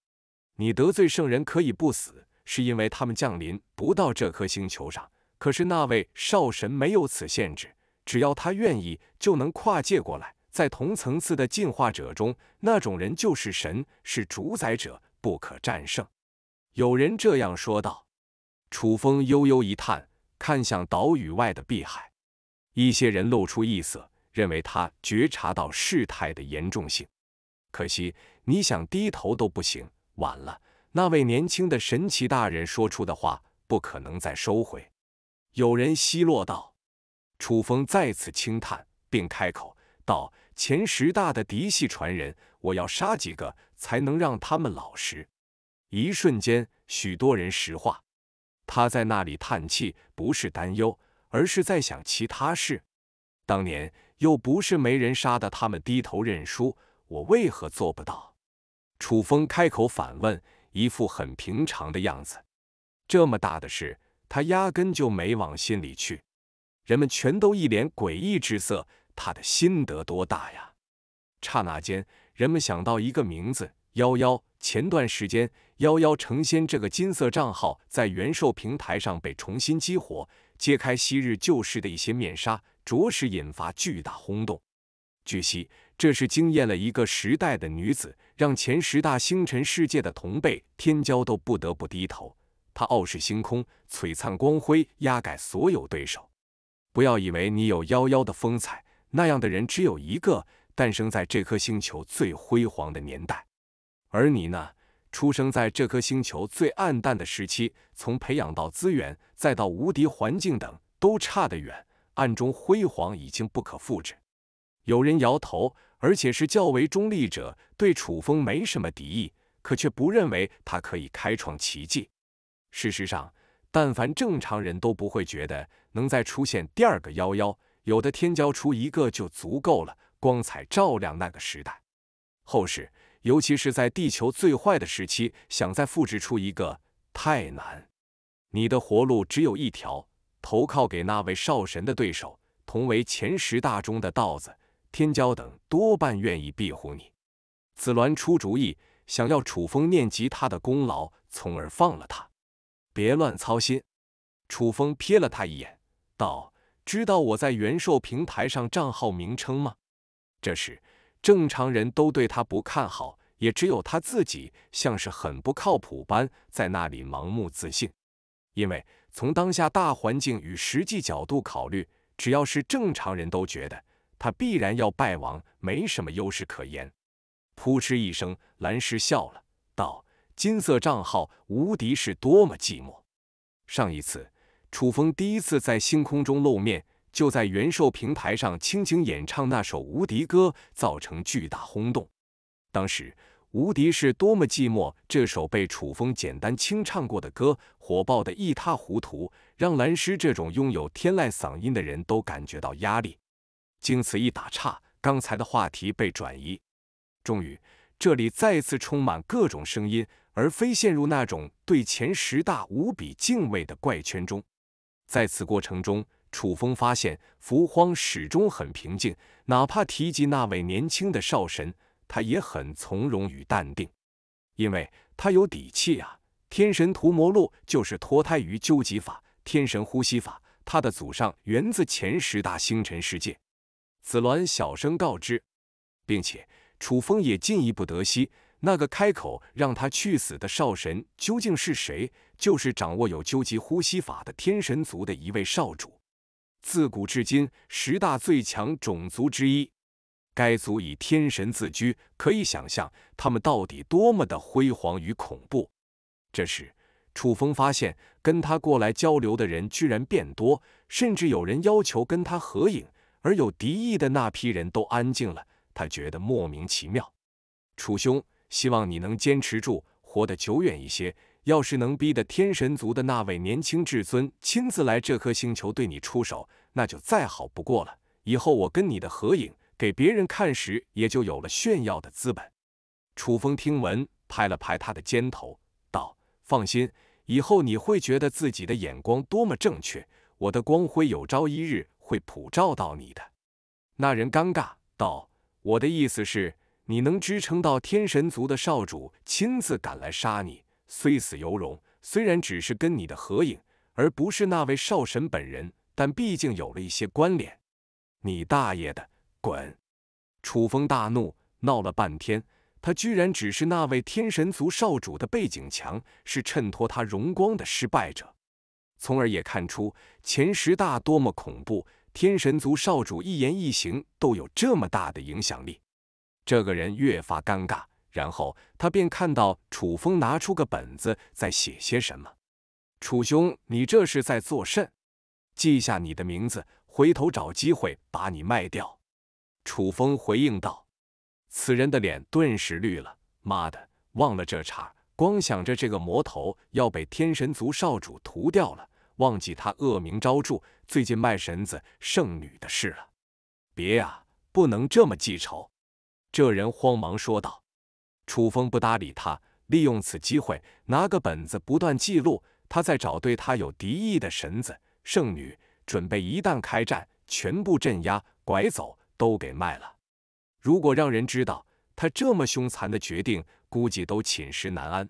你得罪圣人可以不死，是因为他们降临不到这颗星球上。可是那位少神没有此限制，只要他愿意，就能跨界过来。在同层次的进化者中，那种人就是神，是主宰者，不可战胜。有人这样说道。楚风悠悠一叹，看向岛屿外的碧海。一些人露出异色，认为他觉察到事态的严重性。可惜，你想低头都不行，晚了。那位年轻的神奇大人说出的话，不可能再收回。有人奚落道。楚风再次轻叹，并开口。道：“前十大的嫡系传人，我要杀几个才能让他们老实？”一瞬间，许多人石化。他在那里叹气，不是担忧，而是在想其他事。当年又不是没人杀的，他们低头认输，我为何做不到？楚风开口反问，一副很平常的样子。这么大的事，他压根就没往心里去。人们全都一脸诡异之色，他的心得多大呀？刹那间，人们想到一个名字：夭夭。前段时间，夭夭成仙这个金色账号在元兽平台上被重新激活，揭开昔日旧事的一些面纱，着实引发巨大轰动。据悉，这是惊艳了一个时代的女子，让前十大星辰世界的同辈天骄都不得不低头。她傲视星空，璀璨光辉，压盖所有对手。不要以为你有夭夭的风采，那样的人只有一个，诞生在这颗星球最辉煌的年代。而你呢？出生在这颗星球最暗淡的时期，从培养到资源，再到无敌环境等，都差得远。暗中辉煌已经不可复制。有人摇头，而且是较为中立者，对楚风没什么敌意，可却不认为他可以开创奇迹。事实上，但凡正常人都不会觉得能再出现第二个夭夭，有的天骄出一个就足够了，光彩照亮那个时代。后世。尤其是在地球最坏的时期，想再复制出一个太难。你的活路只有一条：投靠给那位少神的对手，同为前十大中的道子，天骄等多半愿意庇护你。紫鸾出主意，想要楚风念及他的功劳，从而放了他。别乱操心。楚风瞥了他一眼，道：“知道我在元寿平台上账号名称吗？”这时。正常人都对他不看好，也只有他自己像是很不靠谱般在那里盲目自信。因为从当下大环境与实际角度考虑，只要是正常人都觉得他必然要败亡，没什么优势可言。扑哧一声，蓝氏笑了，道：“金色账号无敌是多么寂寞。”上一次，楚风第一次在星空中露面。就在元寿平台上倾情演唱那首《无敌歌》，造成巨大轰动。当时《无敌是多么寂寞》这首被楚风简单清唱过的歌，火爆的一塌糊涂，让蓝师这种拥有天籁嗓音的人都感觉到压力。经此一打岔，刚才的话题被转移，终于这里再次充满各种声音，而非陷入那种对前十大无比敬畏的怪圈中。在此过程中，楚风发现浮荒始终很平静，哪怕提及那位年轻的少神，他也很从容与淡定，因为他有底气啊！天神屠魔录就是脱胎于究极法、天神呼吸法，他的祖上源自前十大星辰世界。紫鸾小声告知，并且楚风也进一步得悉，那个开口让他去死的少神究竟是谁？就是掌握有究极呼吸法的天神族的一位少主。自古至今，十大最强种族之一，该族以天神自居，可以想象他们到底多么的辉煌与恐怖。这时，楚风发现跟他过来交流的人居然变多，甚至有人要求跟他合影，而有敌意的那批人都安静了。他觉得莫名其妙。楚兄，希望你能坚持住，活得久远一些。要是能逼得天神族的那位年轻至尊亲自来这颗星球对你出手，那就再好不过了。以后我跟你的合影给别人看时，也就有了炫耀的资本。楚风听闻，拍了拍他的肩头，道：“放心，以后你会觉得自己的眼光多么正确。我的光辉有朝一日会普照到你的。”那人尴尬道：“我的意思是，你能支撑到天神族的少主亲自赶来杀你？”虽死犹荣，虽然只是跟你的合影，而不是那位少神本人，但毕竟有了一些关联。你大爷的，滚！楚风大怒，闹了半天，他居然只是那位天神族少主的背景墙，是衬托他荣光的失败者，从而也看出前十大多么恐怖。天神族少主一言一行都有这么大的影响力，这个人越发尴尬。然后他便看到楚风拿出个本子，在写些什么。楚兄，你这是在作甚？记下你的名字，回头找机会把你卖掉。楚风回应道：“此人的脸顿时绿了。妈的，忘了这茬，光想着这个魔头要被天神族少主屠掉了，忘记他恶名昭著，最近卖神子圣女的事了。别呀，不能这么记仇。”这人慌忙说道。楚风不搭理他，利用此机会拿个本子不断记录他在找对他有敌意的神子圣女，准备一旦开战，全部镇压拐走。都给卖了。如果让人知道他这么凶残的决定，估计都寝食难安。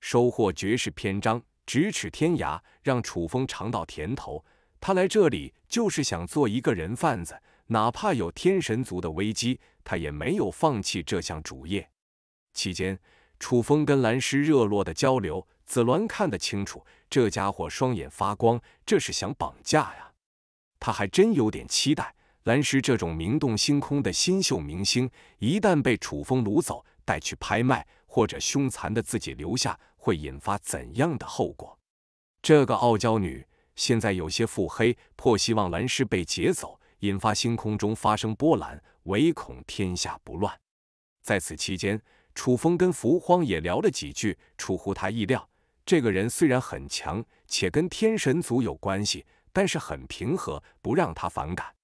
收获绝世篇章，咫尺天涯，让楚风尝到甜头。他来这里就是想做一个人贩子，哪怕有天神族的危机，他也没有放弃这项主业。期间，楚风跟蓝师热络的交流，紫鸾看得清楚，这家伙双眼发光，这是想绑架呀。他还真有点期待。蓝石这种名动星空的新秀明星，一旦被楚风掳走，带去拍卖，或者凶残的自己留下，会引发怎样的后果？这个傲娇女现在有些腹黑，迫希望蓝石被劫走，引发星空中发生波澜，唯恐天下不乱。在此期间，楚风跟伏荒也聊了几句。出乎他意料，这个人虽然很强，且跟天神族有关系，但是很平和，不让他反感。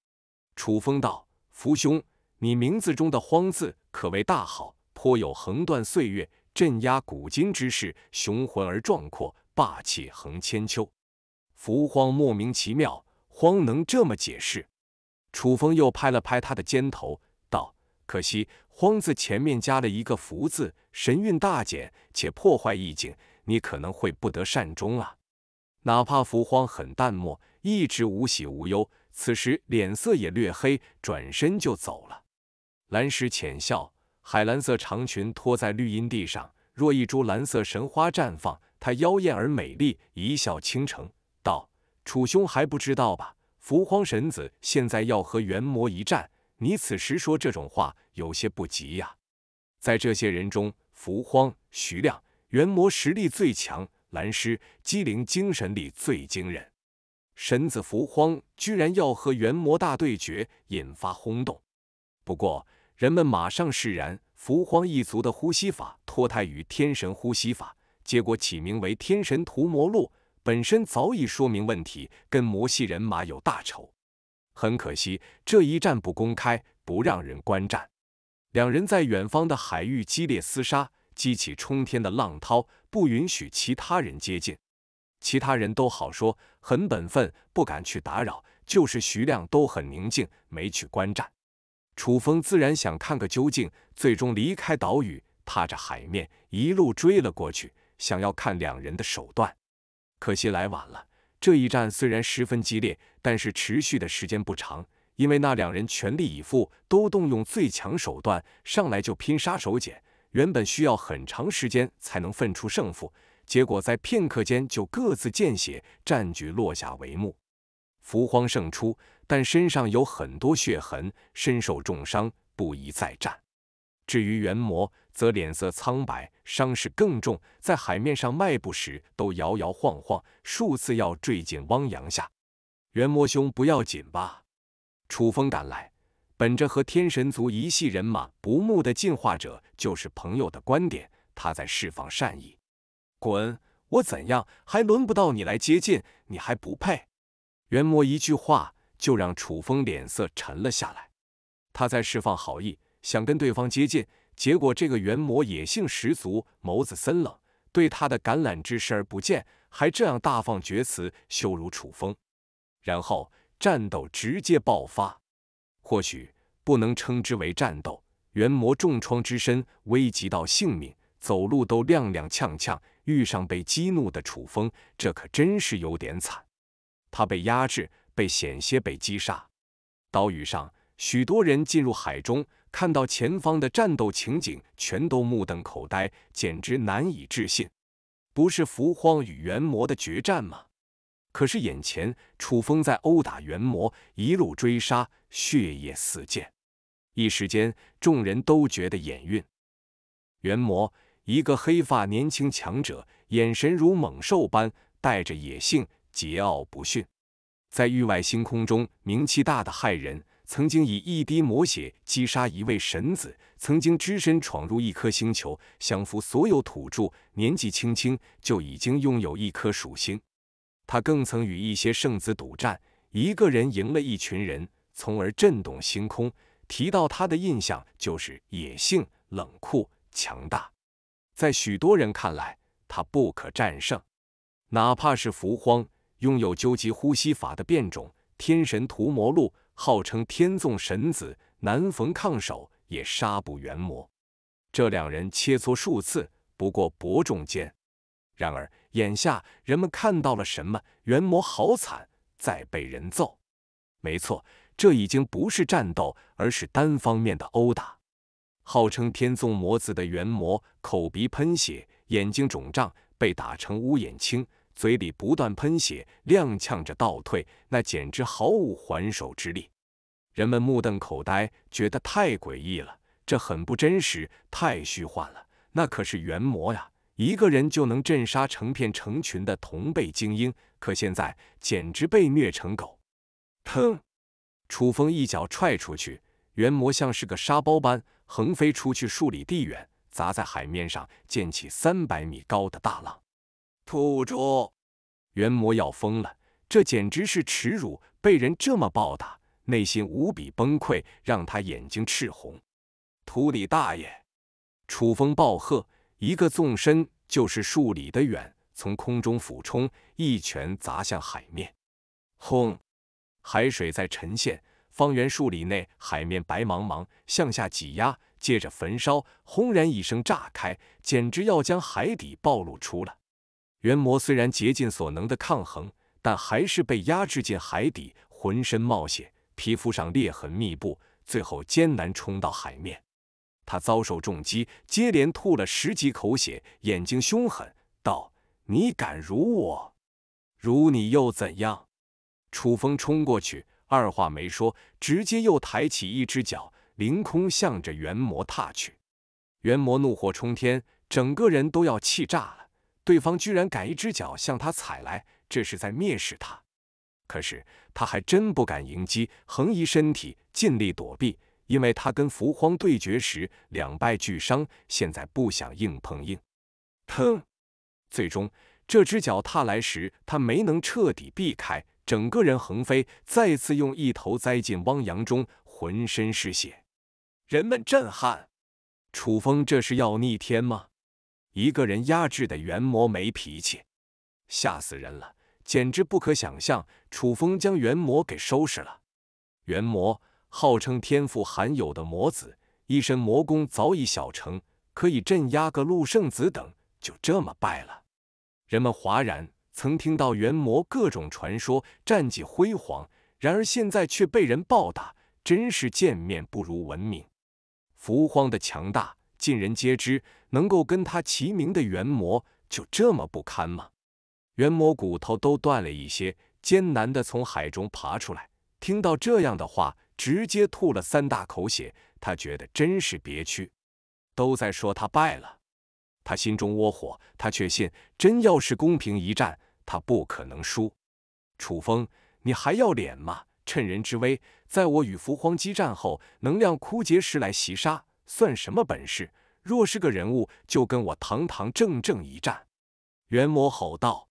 楚风道：“福兄，你名字中的‘荒’字可谓大好，颇有横断岁月、镇压古今之势，雄浑而壮阔，霸气横千秋。”福荒莫名其妙，荒能这么解释？楚风又拍了拍他的肩头，道：“可惜‘荒’字前面加了一个‘福’字，神韵大减，且破坏意境，你可能会不得善终啊。”哪怕福荒很淡漠，一直无喜无忧。此时脸色也略黑，转身就走了。蓝石浅笑，海蓝色长裙拖在绿荫地上，若一株蓝色神花绽放。她妖艳而美丽，一笑倾城，道：“楚兄还不知道吧？伏荒神子现在要和元魔一战，你此时说这种话，有些不吉呀。在这些人中，伏荒、徐亮、元魔实力最强，蓝师、机灵精神力最惊人。”神子伏荒居然要和元魔大对决，引发轰动。不过人们马上释然，伏荒一族的呼吸法脱胎于天神呼吸法，结果起名为天神屠魔录，本身早已说明问题，跟魔系人马有大仇。很可惜这一战不公开，不让人观战。两人在远方的海域激烈厮杀，激起冲天的浪涛，不允许其他人接近。其他人都好说，很本分，不敢去打扰。就是徐亮都很宁静，没去观战。楚风自然想看个究竟，最终离开岛屿，踏着海面一路追了过去，想要看两人的手段。可惜来晚了。这一战虽然十分激烈，但是持续的时间不长，因为那两人全力以赴，都动用最强手段，上来就拼杀手锏，原本需要很长时间才能分出胜负。结果在片刻间就各自见血，战局落下帷幕。伏荒胜出，但身上有很多血痕，身受重伤，不宜再战。至于元魔，则脸色苍白，伤势更重，在海面上迈步时都摇摇晃晃，数次要坠进汪洋下。元魔兄不要紧吧？楚风赶来，本着和天神族一系人马不睦的进化者就是朋友的观点，他在释放善意。滚！我怎样还轮不到你来接近？你还不配！元魔一句话就让楚风脸色沉了下来。他在释放好意，想跟对方接近，结果这个元魔野性十足，眸子森冷，对他的橄榄枝视而不见，还这样大放厥词，羞辱楚风。然后战斗直接爆发，或许不能称之为战斗。元魔重创之身，危及到性命，走路都踉踉跄跄。遇上被激怒的楚风，这可真是有点惨。他被压制，被险些被击杀。岛屿上许多人进入海中，看到前方的战斗情景，全都目瞪口呆，简直难以置信。不是伏荒与元魔的决战吗？可是眼前楚风在殴打元魔，一路追杀，血液四溅。一时间，众人都觉得眼晕。元魔。一个黑发年轻强者，眼神如猛兽般，带着野性，桀骜不驯。在域外星空中名气大的骇人，曾经以一滴魔血击杀一位神子，曾经只身闯入一颗星球，降服所有土著，年纪轻轻就已经拥有一颗属星。他更曾与一些圣子赌战，一个人赢了一群人，从而震动星空。提到他的印象就是野性、冷酷、强大，在许多人看来，他不可战胜。哪怕是浮荒，拥有究极呼吸法的变种天神屠魔录，号称天纵神子，难逢抗手也杀不元魔。这两人切磋数次，不过伯仲间。然而眼下人们看到了什么？元魔好惨，在被人揍。没错，这已经不是战斗，而是单方面的殴打。号称天纵魔子的元魔，口鼻喷血，眼睛肿胀，被打成乌眼青。嘴里不断喷血，踉跄着倒退，那简直毫无还手之力。人们目瞪口呆，觉得太诡异了，这很不真实，太虚幻了。那可是元魔呀，一个人就能震杀成片成群的同辈精英，可现在简直被虐成狗。腾，楚风一脚踹出去，元魔像是个沙包般横飞出去数里地远，砸在海面上，溅起三百米高的大浪。土猪，元魔要疯了，这简直是耻辱！被人这么暴打，内心无比崩溃，让他眼睛赤红。土里大爷！楚风暴喝，一个纵身就是数里的远，从空中俯冲，一拳砸向海面。轰！海水在沉陷，方圆数里内海面白茫茫，向下挤压，接着焚烧，轰然一声炸开，简直要将海底暴露出了。元魔虽然竭尽所能的抗衡，但还是被压制进海底，浑身冒血，皮肤上裂痕密布，最后艰难冲到海面。他遭受重击，接连吐了十几口血，眼睛凶狠道：“你敢辱我？辱你又怎样？”楚风冲过去，二话没说，直接又抬起一只脚，凌空向着元魔踏去。元魔怒火冲天，整个人都要气炸了。对方居然敢一只脚向他踩来，这是在蔑视他。可是他还真不敢迎击，横移身体，尽力躲避，因为他跟伏荒对决时两败俱伤，现在不想硬碰硬。砰！最终这只脚踏来时，他没能彻底避开，整个人横飞，再次用一头栽进汪洋中，浑身是血。人们震撼：楚风这是要逆天吗？一个人压制的元魔没脾气，吓死人了，简直不可想象。楚风将元魔给收拾了。元魔号称天赋罕有的魔子，一身魔功早已小成，可以镇压个陆圣子等，就这么败了。人们哗然，曾听到元魔各种传说，战绩辉煌，然而现在却被人暴打，真是见面不如闻名。浮荒的强大。尽人皆知，能够跟他齐名的元魔就这么不堪吗？元魔骨头都断了一些，艰难的从海中爬出来，听到这样的话，直接吐了三大口血。他觉得真是憋屈。都在说他败了，他心中窝火，他确信真要是公平一战，他不可能输。楚风，你还要脸吗？趁人之危，在我与伏荒激战后，能量枯竭时来袭杀。算什么本事？若是个人物，就跟我堂堂正正一战！元魔吼道。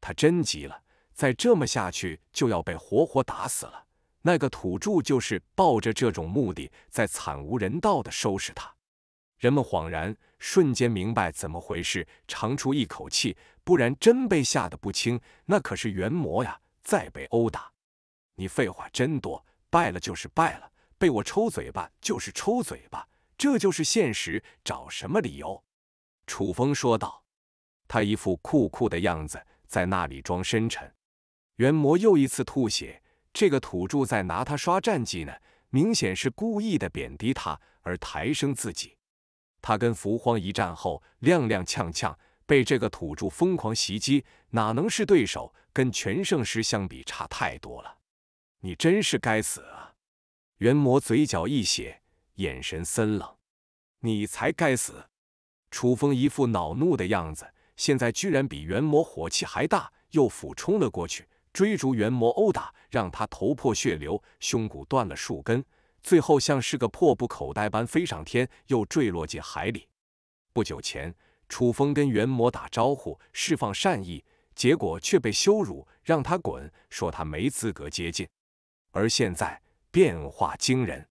他真急了，再这么下去就要被活活打死了。那个土著就是抱着这种目的，在惨无人道的收拾他。人们恍然，瞬间明白怎么回事，长出一口气，不然真被吓得不轻。那可是元魔呀，再被殴打，你废话真多，败了就是败了，被我抽嘴巴就是抽嘴巴。这就是现实，找什么理由？楚风说道。他一副酷酷的样子，在那里装深沉。元魔又一次吐血，这个土著在拿他刷战绩呢，明显是故意的贬低他，而抬升自己。他跟伏荒一战后踉踉跄跄，被这个土著疯狂袭击，哪能是对手？跟全盛时相比，差太多了。你真是该死啊！元魔嘴角一血。眼神森冷，你才该死！楚风一副恼怒的样子，现在居然比元魔火气还大，又俯冲了过去，追逐元魔殴打，让他头破血流，胸骨断了数根，最后像是个破布口袋般飞上天，又坠落进海里。不久前，楚风跟元魔打招呼，释放善意，结果却被羞辱，让他滚，说他没资格接近。而现在变化惊人，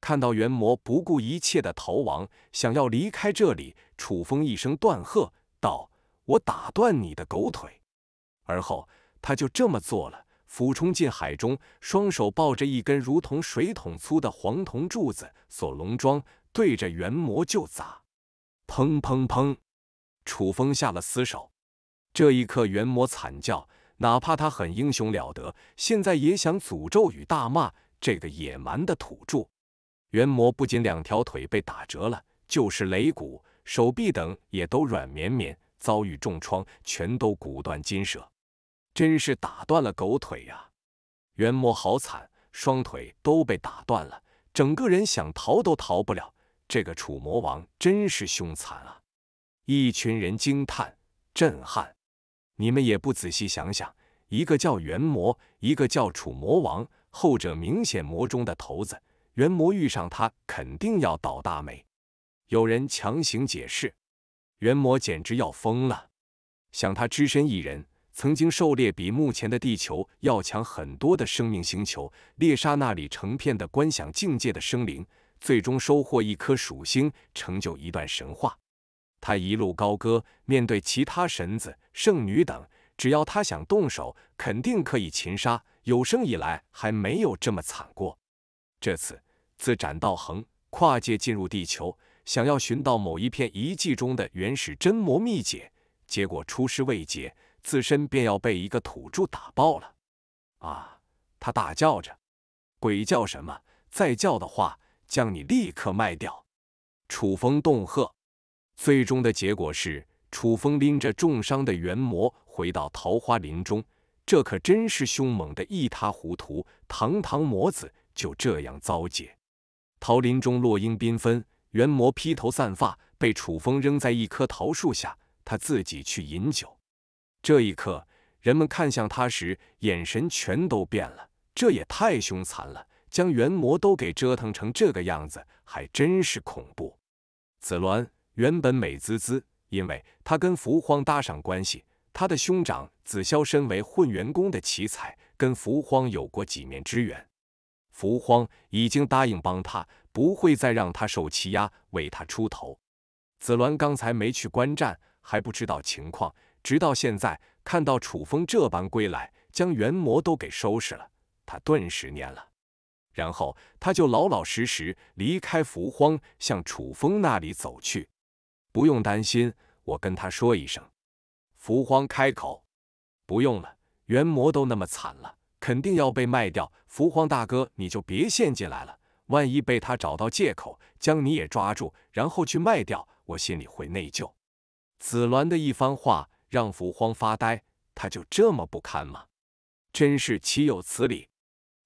看到元魔不顾一切的逃亡，想要离开这里，楚风一声断喝道：“我打断你的狗腿！”而后他就这么做了，俯冲进海中，双手抱着一根如同水桶粗的黄铜柱子，锁龙桩，对着元魔就砸。砰砰砰！楚风下了死手。这一刻，元魔惨叫。哪怕他很英雄了得，现在也想诅咒与大骂这个野蛮的土著。元魔不仅两条腿被打折了，就是肋骨、手臂等也都软绵绵，遭遇重创，全都骨断筋折，真是打断了狗腿呀！元魔好惨，双腿都被打断了，整个人想逃都逃不了。这个楚魔王真是凶残啊！一群人惊叹、震撼。你们也不仔细想想，一个叫元魔，一个叫楚魔王，后者明显魔中的头子。元魔遇上他，肯定要倒大霉。有人强行解释，元魔简直要疯了。想他只身一人，曾经狩猎比目前的地球要强很多的生命星球，猎杀那里成片的观想境界的生灵，最终收获一颗属星，成就一段神话。他一路高歌，面对其他神子、圣女等，只要他想动手，肯定可以擒杀。有生以来还没有这么惨过。这次自斩道恒跨界进入地球，想要寻到某一片遗迹中的原始真魔秘解，结果出师未捷，自身便要被一个土著打爆了。啊！他大叫着：“鬼叫什么？再叫的话，将你立刻卖掉！”楚风恫吓。最终的结果是，楚风拎着重伤的元魔回到桃花林中，这可真是凶猛的一塌糊涂。堂堂魔子就这样遭劫。桃林中落英缤纷，元魔披头散发，被楚风扔在一棵桃树下，他自己去饮酒。这一刻，人们看向他时，眼神全都变了。这也太凶残了，将元魔都给折腾成这个样子，还真是恐怖。子鸾。原本美滋滋，因为他跟伏荒搭上关系。他的兄长子霄身为混元宫的奇才，跟伏荒有过几面之缘。伏荒已经答应帮他，不会再让他受欺压，为他出头。子鸾刚才没去观战，还不知道情况，直到现在看到楚风这般归来，将元魔都给收拾了，他顿时蔫了。然后他就老老实实离开伏荒，向楚风那里走去。不用担心，我跟他说一声。伏荒开口：“不用了，元魔都那么惨了，肯定要被卖掉。伏荒大哥，你就别陷进来了。万一被他找到借口，将你也抓住，然后去卖掉，我心里会内疚。”紫鸾的一番话让伏荒发呆，他就这么不堪吗？真是岂有此理！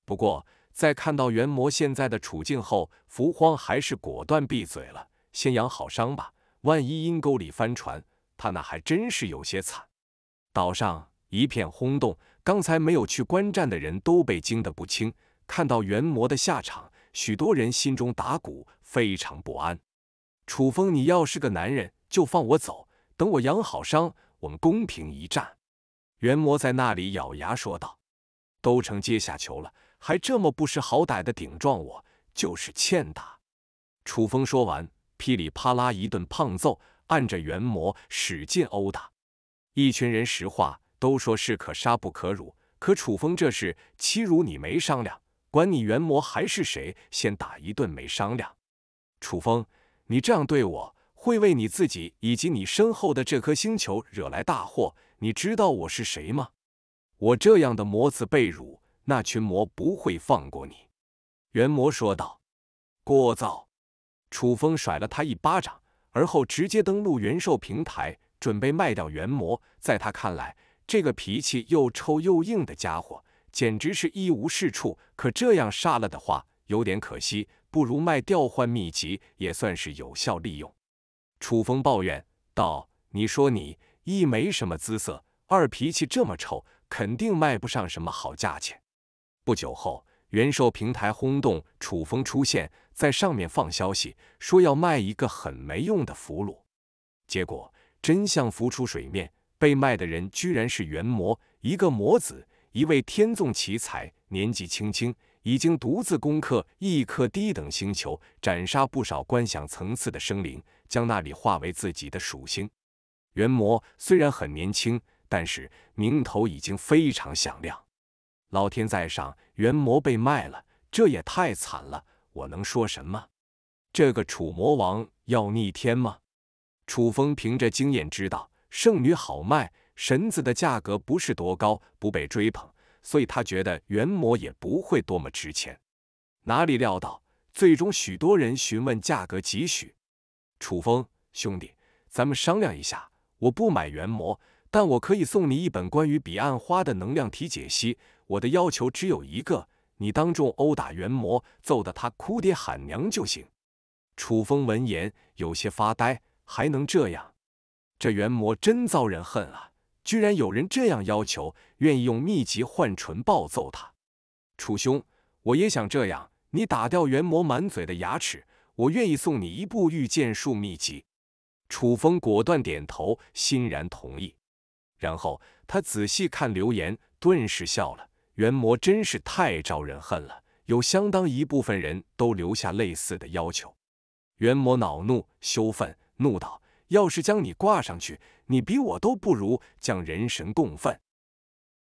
不过在看到元魔现在的处境后，伏荒还是果断闭嘴了。先养好伤吧。万一阴沟里翻船，他那还真是有些惨。岛上一片轰动，刚才没有去观战的人都被惊得不轻。看到元魔的下场，许多人心中打鼓，非常不安。楚风，你要是个男人，就放我走，等我养好伤，我们公平一战。元魔在那里咬牙说道：“都成阶下囚了，还这么不识好歹的顶撞我，就是欠打。”楚风说完。噼里啪啦一顿胖揍，按着元魔使劲殴打。一群人石化都说士可杀不可辱，可楚风这是欺辱你没商量，管你元魔还是谁，先打一顿没商量。楚风，你这样对我，会为你自己以及你身后的这颗星球惹来大祸。你知道我是谁吗？我这样的魔子被辱，那群魔不会放过你。元魔说道：“聒噪。”楚风甩了他一巴掌，而后直接登陆元兽平台，准备卖掉元魔。在他看来，这个脾气又臭又硬的家伙简直是一无是处。可这样杀了的话，有点可惜，不如卖调换秘籍，也算是有效利用。楚风抱怨道：“你说你一没什么姿色，二脾气这么臭，肯定卖不上什么好价钱。不久后，元寿平台轰动，楚风出现在上面放消息，说要卖一个很没用的俘虏。结果真相浮出水面，被卖的人居然是元魔，一个魔子，一位天纵奇才，年纪轻轻。已经独自攻克一颗低等星球，斩杀不少观想层次的生灵，将那里化为自己的属性。元魔虽然很年轻，但是名头已经非常响亮。老天在上，元魔被卖了，这也太惨了。我能说什么？这个楚魔王要逆天吗？楚风凭着经验知道，圣女好卖，神子的价格不是多高，不被追捧。所以他觉得元魔也不会多么值钱，哪里料到最终许多人询问价格几许。楚风兄弟，咱们商量一下，我不买元魔，但我可以送你一本关于彼岸花的能量体解析。我的要求只有一个，你当众殴打元魔，揍得他哭爹喊娘就行。楚风闻言有些发呆，还能这样？这元魔真遭人恨啊！居然有人这样要求，愿意用秘籍换唇暴揍他。楚兄，我也想这样。你打掉元魔满嘴的牙齿，我愿意送你一部御剑术秘籍。楚风果断点头，欣然同意。然后他仔细看留言，顿时笑了。元魔真是太招人恨了，有相当一部分人都留下类似的要求。元魔恼怒，羞愤，怒道。要是将你挂上去，你比我都不如，将人神共愤。